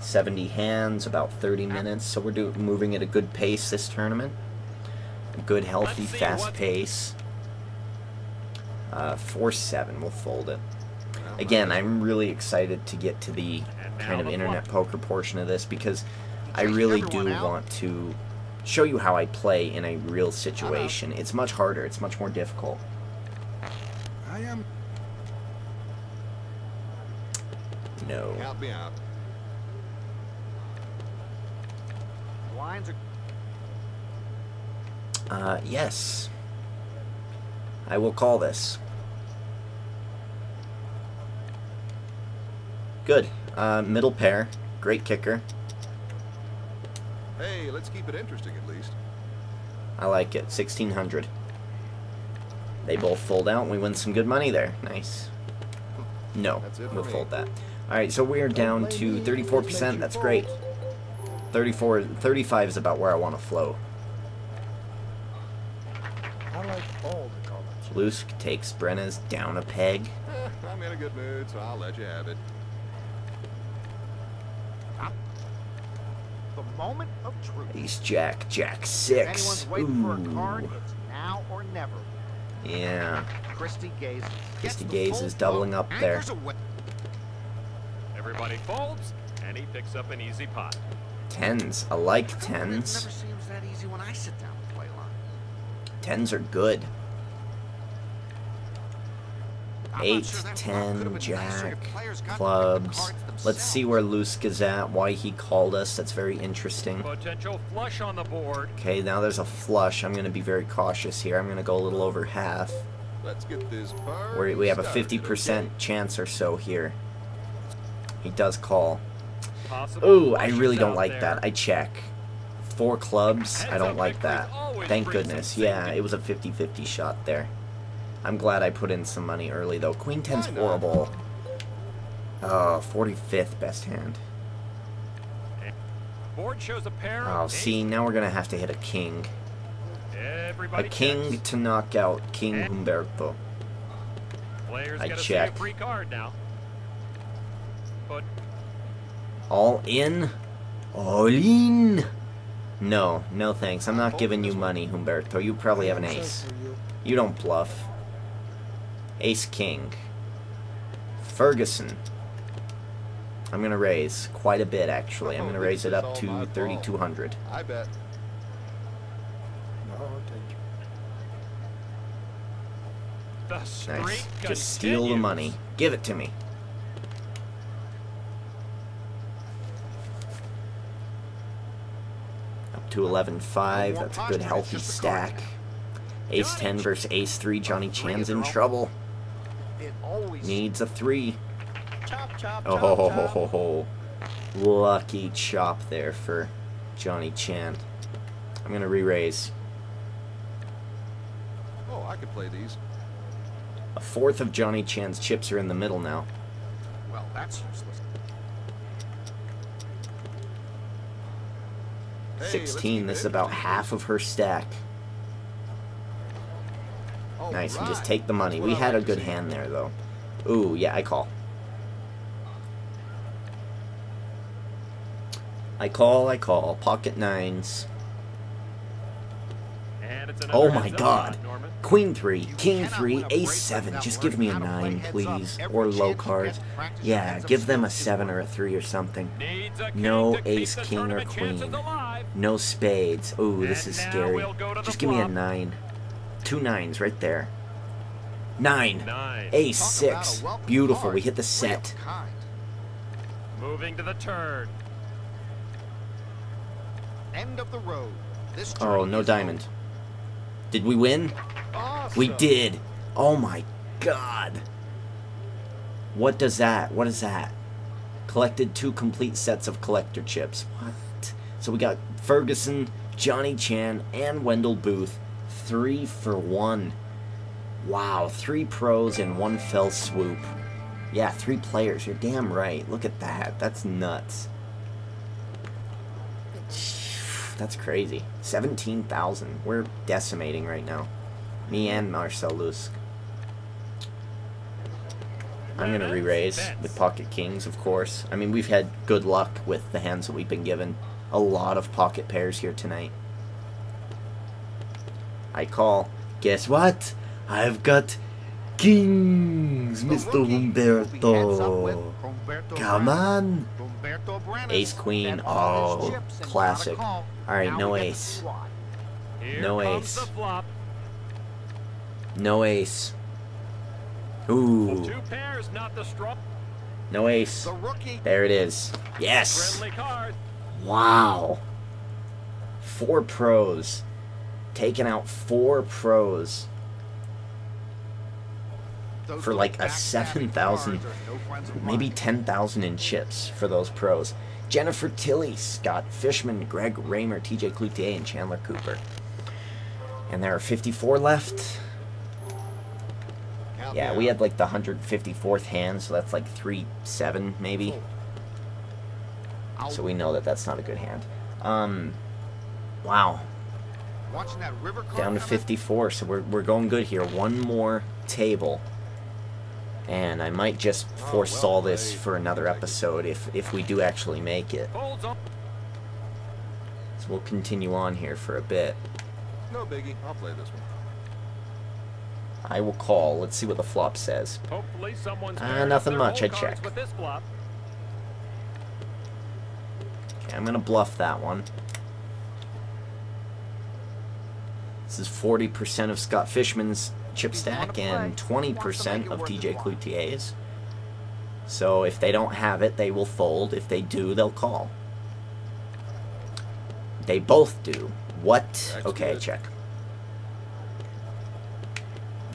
Again. 70 hands, about 30 minutes. So we're do- moving at a good pace this tournament. Good, healthy, fast what- pace. Uh, 4-7, we'll fold it. Again, I'm really excited to get to the kind of internet poker portion of this because I really do want to show you how I play in a real situation. It's much harder, it's much more difficult. I am. No. Count me out. Lines are Uh, yes. I will call this. Good. Uh, middle pair. Great kicker. Hey, let's keep it interesting at least. I like it. 1600. They both fold out and we win some good money there. Nice. No, That's it for we'll fold that. Alright, so we're down to 34%. That's great. 34, 35 is about where I want to flow. I like all the colors. Luske takes Brenes's down a peg. Eh, I'm in a good mood, so I'll let you have it. the moment of truth. Ace Jack, Jack If 6. anyone's waiting for a card, Ooh. it's now or never. Yeah. Christy Gaze. Christy Gaze is doubling up there. Everybody folds, and he picks up an easy pot. Tens. I like tens. never seems that easy when I sit down and play line. Tens are good. I'm Eight, sure ten, could've been nicer jack, if players got to pick the clubs. Let's see where Luske is at, why he called us. That's very interesting. Potential flush on the board. Okay, now there's a flush. I'm going to be very cautious here. I'm going to go a little over half. Let's get this we have a 50% chance or so here. He does call. Ooh, I really don't like that. I check. four clubs. I don't like that. Thank goodness. Yeah, it was a 50-50 shot there. I'm glad I put in some money early, though. Queen 10's horrible. Oh, 45th best hand. Board shows a pair. Oh, see, now we're going to have to hit a king. A king to knock out King Humberto. Players I check. a free card now. But All in? All in? No, no thanks. I'm not giving you money, Humberto. You probably have an ace. you. You don't bluff. Ace King. Ferguson. I'm gonna raise quite a bit, actually. I'm gonna Oh, raise it up to 3,200. I bet. No, thank you. the streak Nice. Just steal the money. Give it to me. To 11.5. That's a good healthy stack. Ace 10 versus Ace 3. Johnny Chan's in trouble. Needs a 3. Chop, chop, Oh, ho, ho, ho, ho, ho. Lucky chop there for Johnny Chan. I'm gonna re-raise. Oh, I could play these. A fourth of Johnny Chan's chips are in the middle now. well, that's useless. Hey, let's 16. This is about half of her stack. Nice, and just take the money. We had a good hand there, though. Ooh, yeah, I call. I call, I call. Pocket nines. Oh my god. Queen 3, King 3, a Ace bracelet 7. Just give me a how to play 9, please. Or low cards. get to practice Yeah, give them a 7 or a 3 or something. Needs a king No ace, king, or queen. No spades. Ooh, this is scary. we'll go to the Just give me a flop. 9. Two nines right there. 9. Ace a 6. Beautiful. We hit the set. Moving to the turn. End of the road. Oh, no diamond. Did we win? Over. We did. Oh my god. What does that? What is that? Collected two complete sets of collector chips. What? So we got Ferguson, Johnny Chan, and Wendell Booth. Three for one. Wow, three pros in one fell swoop. Yeah, three players. You're damn right. Look at that. That's nuts. That's crazy. 17,000. We're decimating right now. Me and Marcel Luske. I'm gonna re-raise with pocket kings, of course. I mean, we've had good luck with the hands that we've been given. A lot of pocket pairs here tonight. I call. Guess what? I've got kings, Mr. rookie will be heads up with Humberto. Humberto Come on. Ace queen. bet all his Oh, chips and got a classic. All right, no we get the ace. No ace. No ace. Ooh, Two pairs, not the strong. no ace. There it is. Yes. Wow. Four pros. Taking out four pros. For like a 7,000, cards are no friends of maybe 10,000 in chips for those pros. Jennifer Tilly, Scott Fischman, Greg Raymer, TJ Cloutier, and Chandler Cooper. And there are 54 left. Count Yeah, me we had like the 154th hand, so that's like 3 7 maybe. So we know that that's not a good hand. Um, wow. Watching that river down to 54 so we're, we're going good here one more table and i might just Oh, forestall well this for another episode if if we do actually make it so we'll continue on here for a bit No biggie. I'll play this one. I will call let's see what the flop says Ah, paired up nothing much, I check. With this flop. okay i'm gonna bluff that one this is 40% of scott fischman's chip stack and 20% of tj cloutier's so if they don't have it they will fold if they do they'll call They both do. What? Okay, check.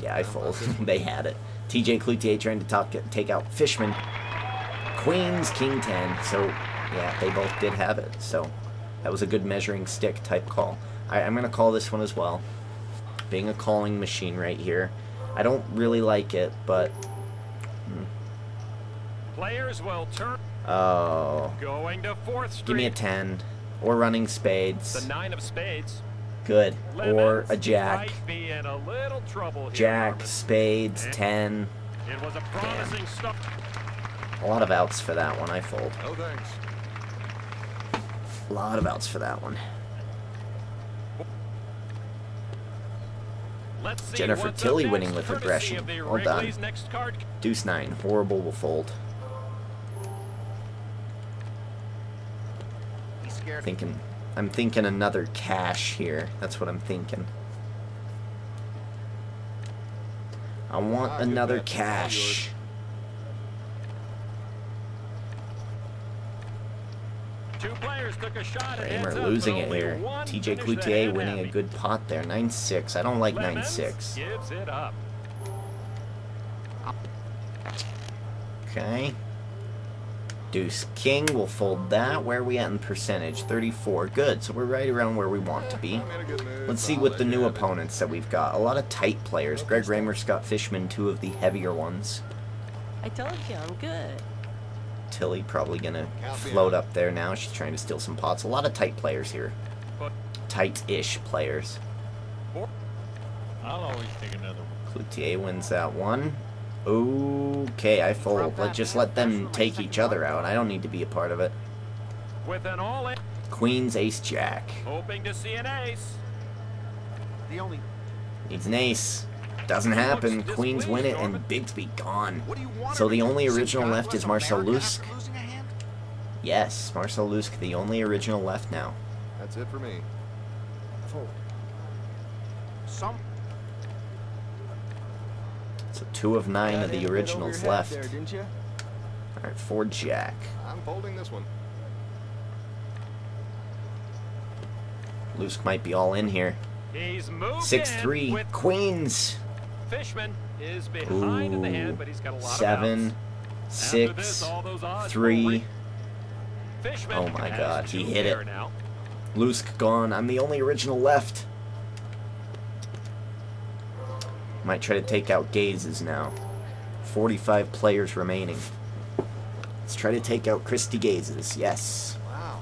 Yeah, I fold. they had it. TJ Cloutier trying to talk, take out Fischman. Queens, King 10. So, yeah, they both did have it. So, That was a good measuring stick type call. I, I'm going to call this one as well. Being a calling machine right here. I don't really like it, but... Hmm. Players will turn. Oh. Going to fourth street. Give me a 10. Or running spades. The nine of spades. Good. Or a jack. Be in a little trouble here. Jack, Norman. spades, eh? 10. It was a promising start. A lot of outs for that one. I fold. Oh, thanks. A lot of outs for that one. Let's see Jennifer what's Tilly winning with aggression. of Well done. Next card. Deuce 9. Horrible will fold. Thinking. I'm thinking another cash here. That's what I'm thinking. I want Ah, another bet. All cash. Two players took a shot at Kramer heads up, losing it only here. TJ finished Cloutier hand winning a good pot there. 9-6. I don't like 9-6. gives it up. Okay. Deuce King will fold that. Where are we at in percentage? 34. Good. So we're right around where we want to be. I'm in a good mood, Let's see what the new opponents that we've got. A lot of tight players. Greg Raymer, Scott Fischman, two of the heavier ones. I told you I'm good. Tilly probably gonna float up there now. She's trying to steal some pots. A lot of tight players here. Tight-ish players. I'll always take another one. Cloutier wins that one. Okay, I fold. Let's just let them take each other out. I don't need to be a part of it. With an all-in, Queen's Ace Jack. hoping to see an ace. The only. Needs an ace. Doesn't happen. Queens win it and Bigsby gone. What do? So the only original left is Marcel Luske. after losing a hand? Yes, Marcel Luske, the only original left now. That's it for me. Fold. Some. So two of nine of the originals left. There. Alright, four Jack. I'm folding this one. Luske might be all in here. He's moved Six in three. with Queens. Fischman is behind in the hand, Ooh. but he's got a lot Seven. of outs. Six. this, all those odds will Three. Oh Fischman Oh my God, he hit it. Now. Luske gone. I'm the only original left. Might try to take out Gazes now. 45 players remaining. Let's try to take out Kristy Gazes. Yes. Wow.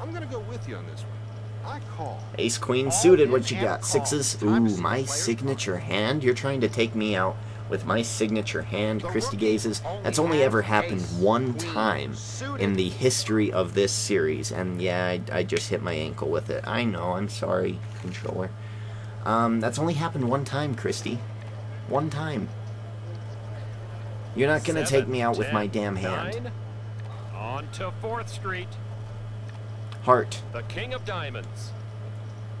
I'm gonna go with you on this one. I call. Ace Queen suited. What you got? call. Sixes? Ooh, my signature hand? You're trying to take me out with my signature hand, Kristy Gazes? That's only ever happened one time in the history of this series. And yeah, I, I just hit my ankle with it. I know. I'm sorry, controller. Um, that's only happened one time, Kristy. One time. You're not gonna take me out with my damn hand. nine. On to 4th Street, Heart. the king of diamonds.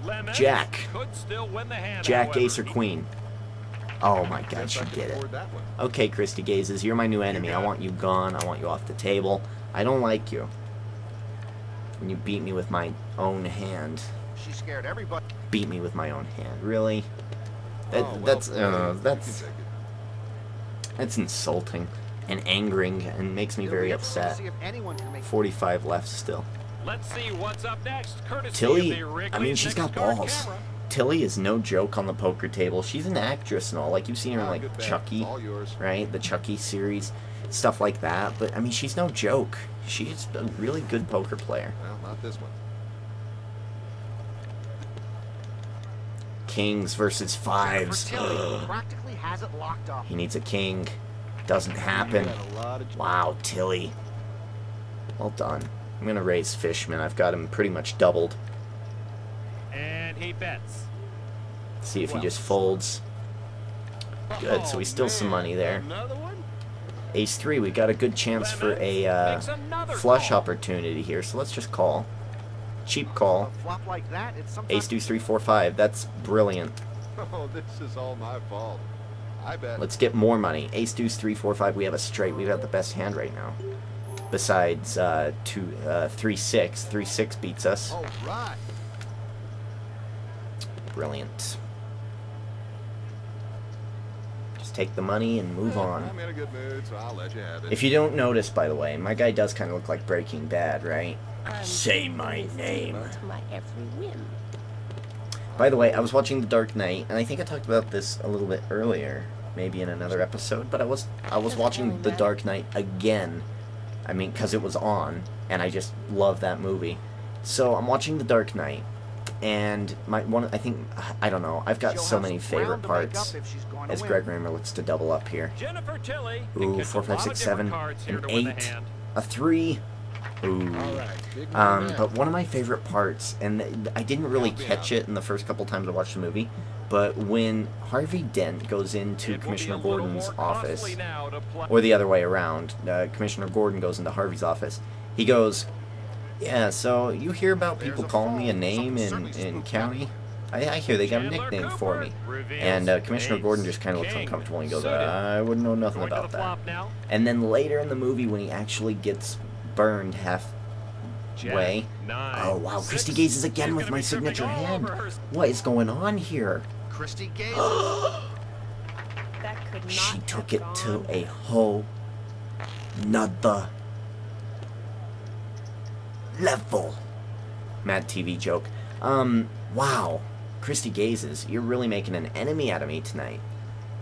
Lemons Jack. could still win the hand. Jack, however. Ace, or Queen. Oh my god, Guess she did it. afford that one. Okay, Kristy Gazes, you're my new enemy. I want you gone. I want you off the table. I don't like you. And you beat me with my own hand. She scared everybody. Beat me with my own hand. Really? That, Oh, well, that's uh, that's can take it. that's insulting and angering and makes me very be interesting to upset. See if anyone can make 45 left still. Let's see what's up next. Courtesy Tilly, of the I mean, she's got balls. camera. Tilly is no joke on the poker table. She's an actress and all. Like you've seen her in Ah, like good. Chucky. It's all yours. right? The Chucky series, stuff like that. But I mean, she's no joke. She's a really good poker player. Well, not this one. Kings versus fives. Practically has it locked up. he needs a king. Doesn't happen. You got a lot of Wow, Tilly. Well done. I'm gonna raise Fischman. I've got him pretty much doubled. And he bets. See if he just folds. Good. So we steal some money there. Ace three. We got a good chance for a uh, flush call. opportunity here. So let's just call. Cheap call. Like that, Ace deuce three four five. That's brilliant. Oh, this is all my fault. I bet. Let's get more money. Ace, deuce, three, four, five. We have a straight. We've got the best hand right now. Besides uh, two, uh, three, six. Three, six beats us. All right. Brilliant. Just take the money and move on. I'm in a good mood, so I'll let you have it. If you don't notice, by the way, my guy does kind of look like Breaking Bad, right? I'm Say my name. my. By the way, I was watching The Dark Knight, and I think I talked about this a little bit earlier, maybe in another episode. But I was I was watching The. Dark Knight again. I mean, because it was on, and I just love that movie. So I'm watching The Dark Knight, and my one I think I don't know. I've got She'll so many favorite parts up if she's going to as. Greg Raymer looks to double up here. Jennifer Tilly. Ooh, gets four, five, six, seven, an to win the eight, a three. Ooh. All right, Um, but one of my favorite parts, and I didn't really catch it in the first couple times I watched the movie, but when Harvey Dent goes into It will be Commissioner Gordon's office, costly now to play- or the other way around, uh, Commissioner Gordon goes into Harvey's office, he goes, "Yeah, so you hear about people calling me a name in in county? I, I hear they got a nickname for me." And uh, Commissioner Gordon just kind of looks uncomfortable and he goes, "I wouldn't know nothing about that." And then later in the movie, when he actually gets burned half way. Oh wow, six. Kristy gazes She's again with my signature hand. What is going on here? Christy Gale. That could not She took it to a whole nother level. Mad TV joke. Um, wow. Kristy gazes. You're really making an enemy out of me tonight.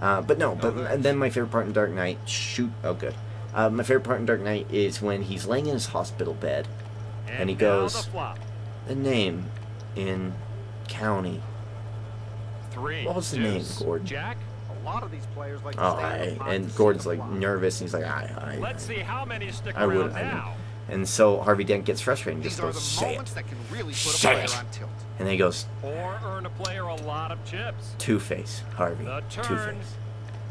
Uh, but no, but and then my favorite part in Dark Knight, shoot, oh good. Uh, my favorite part in Dark Knight is when he's laying in his hospital bed. And he goes- the. The name in county. Three. What was the name, Gordon? Jack. A lot of these players like Oh, I, and Gordon's like nervous. And he's like, I, I, Let's see how many stick I would, I now. would. And so Harvey Dent gets frustrated and These just goes, say it. that can really put a Say player it. on tilt. And then he goes, Or earn a player a lot of chips. Two Face, Harvey. Two. Face.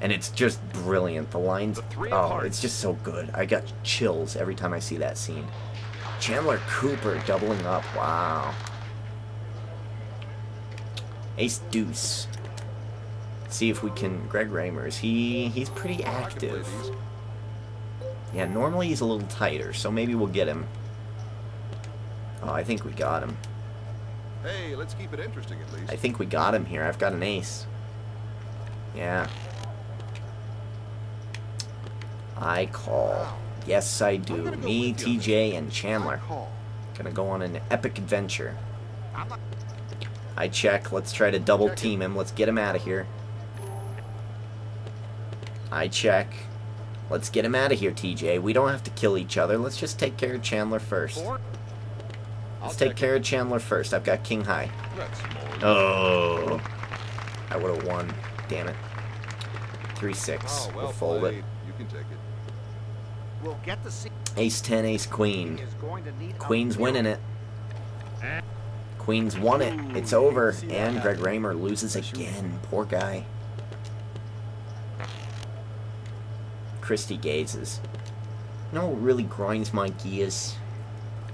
And it's just brilliant. The lines, oh, it's just so good. I got chills every time I see that scene. Chandler Cooper doubling up. Wow. Ace Deuce. See if we can. Greg Raymers. He he's pretty I can play active. Yeah, normally he's a little tighter, so maybe we'll get him. Oh, I think we got him. Hey, let's keep it interesting at least. I think we got him here. I've got an ace. Yeah. I call. Yes, I do. Me. TJ, and Chandler. Gonna go on an epic adventure. I check. Let's try to double team him. Let's get him out of here. I check. Let's get him out of here, TJ. We don't have to kill each other. Let's just take care of Chandler first. Let's take care of Chandler first. I've got King High. Oh. I would have won. Damn it. 3 6. Oh, well we'll fold it. You can take it. We'll get to see. Ace 10, Ace Queen. Is going to need a Queen's winning it. Queen's won it. It's over. And Greg. Raymer loses again. Poor guy. Kristy gazes. No, it really grinds my gears.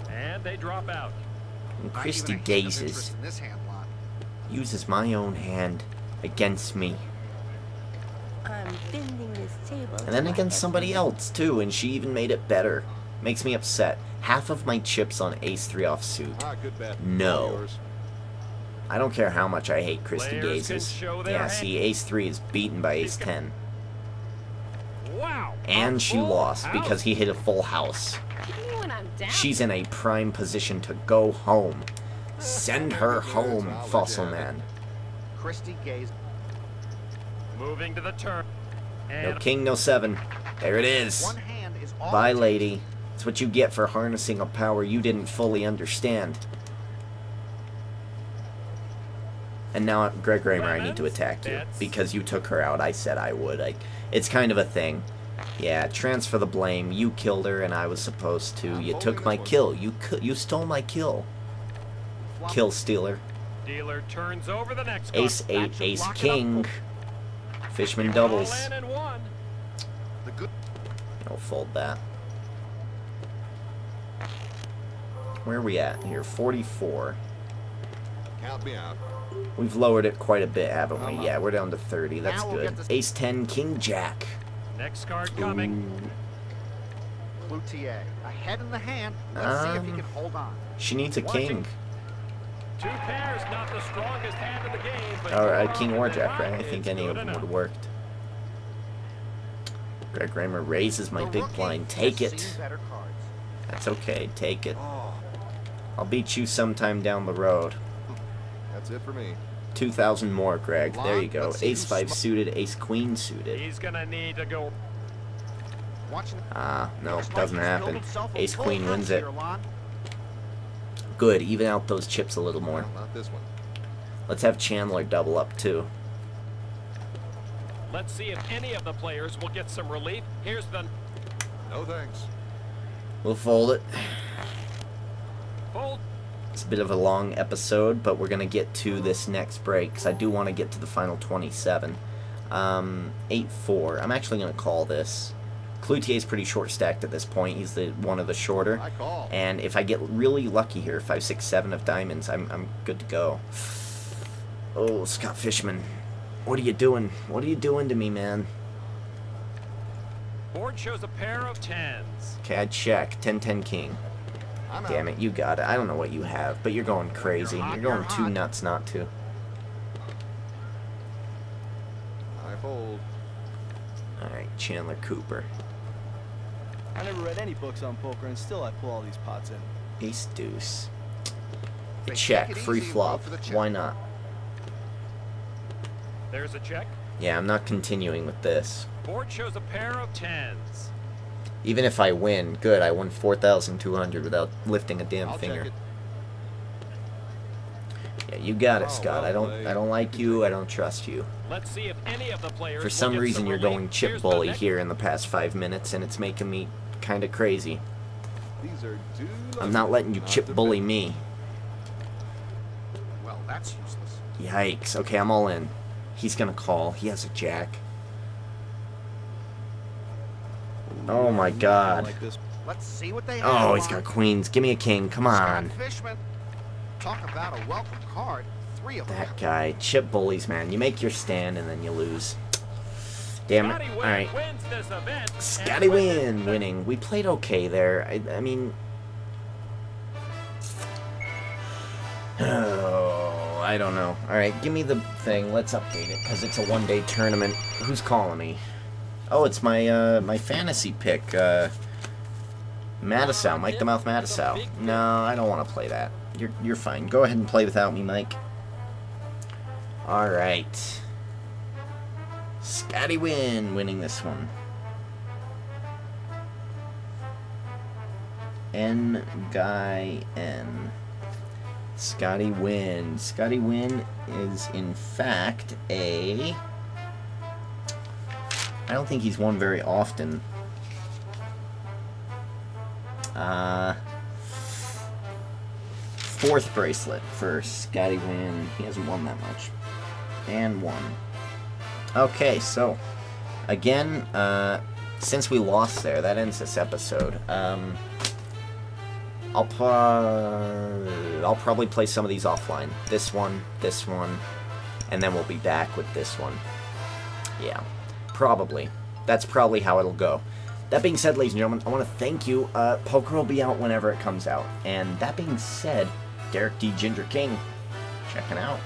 and they drop out. And Not Kristy even a hint of gazes. interest in this hand lot. Uses my own hand against me. I'm bending this table. And then against somebody else, too, and she even made it better. Makes me upset. Half of my chips on Ace 3 offsuit. Ah. No. I don't care how much I hate Kristy Players Gazes. Yeah, see, Ace 3 is beaten by Ace 10. Wow. And she lost house. because he hit a full house. Hit me when I'm down. She's in a prime position to go home. Send her home, Fossil you have it. Man. Kristy Gaze. Moving to the turn. No king, no seven. There it is. One hand is all Bye, lady. It's what you get for harnessing a power you didn't fully understand. And now, Greg Raymer, I need to attack you because you took her out. I said I would. I, it's kind of a thing. Yeah, transfer the blame. You killed her, and I was supposed to. You took my kill. You you stole my kill. Kill stealer. dealer turns over the next. Ace eight, ace lock it up. king. Fischman doubles. in and one. The good. I'll fold that. Where are we at here? 44. Count me out. We've lowered it quite a bit, haven't we? Yeah, we're down to 30. That's we'll good. Ace 10, King Jack. Next card coming. Ooh, Cloutier. A head in the hand. Let's see if he Um, can hold on. she needs a Watching. king. Two pairs, not the strongest hand of the game, but Or a king on or jack, right? I line. think any of them would have worked. Greg Raymer raises my big blind. Take it. seen better cards. That's okay. Take it. Oh, I'll beat you sometime down the road. That's it for me. 2,000 more, Greg. There you go. Ace 5 suited, Ace Queen suited. He's gonna need to go. Watching. Ah, no, Looks doesn't happen. Ace Queen wins it. Here, Lon. Good, even out those chips a little more. Well, not this one. Let's have Chandler double up too. Let's see if any of the players will get some relief. Here's the No thanks. We'll fold it. fold. It's a bit of a long episode, but we're gonna get to this next break because I do want to get to the final 27. Um, 8-4. I'm actually gonna call this. Cloutier's pretty short stacked at this point. He's the one of the shorter. I call. And if I get really lucky here, five, six, seven of diamonds, I'm I'm good to go. Oh, Scott Fischman, what are you doing? What are you doing to me, man? Board shows a pair of tens. Okay, I check. 10-10 king. Damn it, you got it. I don't know what you have, but you're going crazy. hot, You're going you're too hot. nuts not to. I fold. Alright, Chandler Cooper. I never read any books on poker, and still I pull all these pots in. Ace deuce. They check, free flop. go for the check. Why not? There's a check. Yeah, I'm not continuing with this. Board shows a pair of tens. Even if I win, good, I won 4,200 without lifting a damn I'll finger. Yeah, you got it, Oh, Scott. well I don't played. I don't like you, I don't trust you. Let's see if any of the players. For some get reason you're going chip Here's bully here in the past five minutes and it's making me kinda crazy. These are. I'm not letting you chip bully me. Well, that's useless. Yikes. Okay, I'm all in. He's gonna call. He has a jack. Oh my god. Let's see what they. Oh, he's got queens. Give me a king. Come on. Talk about a welcome card. Three of them. That guy. Chip bullies, man. You make your stand and then you lose. Damn it. Alright. wins this event. and Scotty Nguyen winning. We played okay there. I, I mean. Oh, I don't know. Alright, give me the thing. Let's update it because it's a one day tournament. Who's calling me? Oh, it's my uh, my fantasy pick. Uh, Matusow, Mike the Mouth Matusow. No, I don't want to play that. You're you're fine. Go ahead and play without me, Mike. All right. Scotty Nguyen winning this one. N Guy N. Scotty Nguyen. Scotty Nguyen is in fact a. I don't think he's won very often. Uh, fourth bracelet for Scotty Nguyen. He hasn't won that much. And one. Okay, so again, uh, since we lost there, that ends this episode. Um, I'll pro- I'll probably play some of these offline. This one, this one, and then we'll be back with this one. Yeah, probably. That's probably how it'll go. That being said, ladies and gentlemen, I want to thank you. Uh, Poker will be out whenever it comes out. And that being said, Derek D. Ginger King, checking out.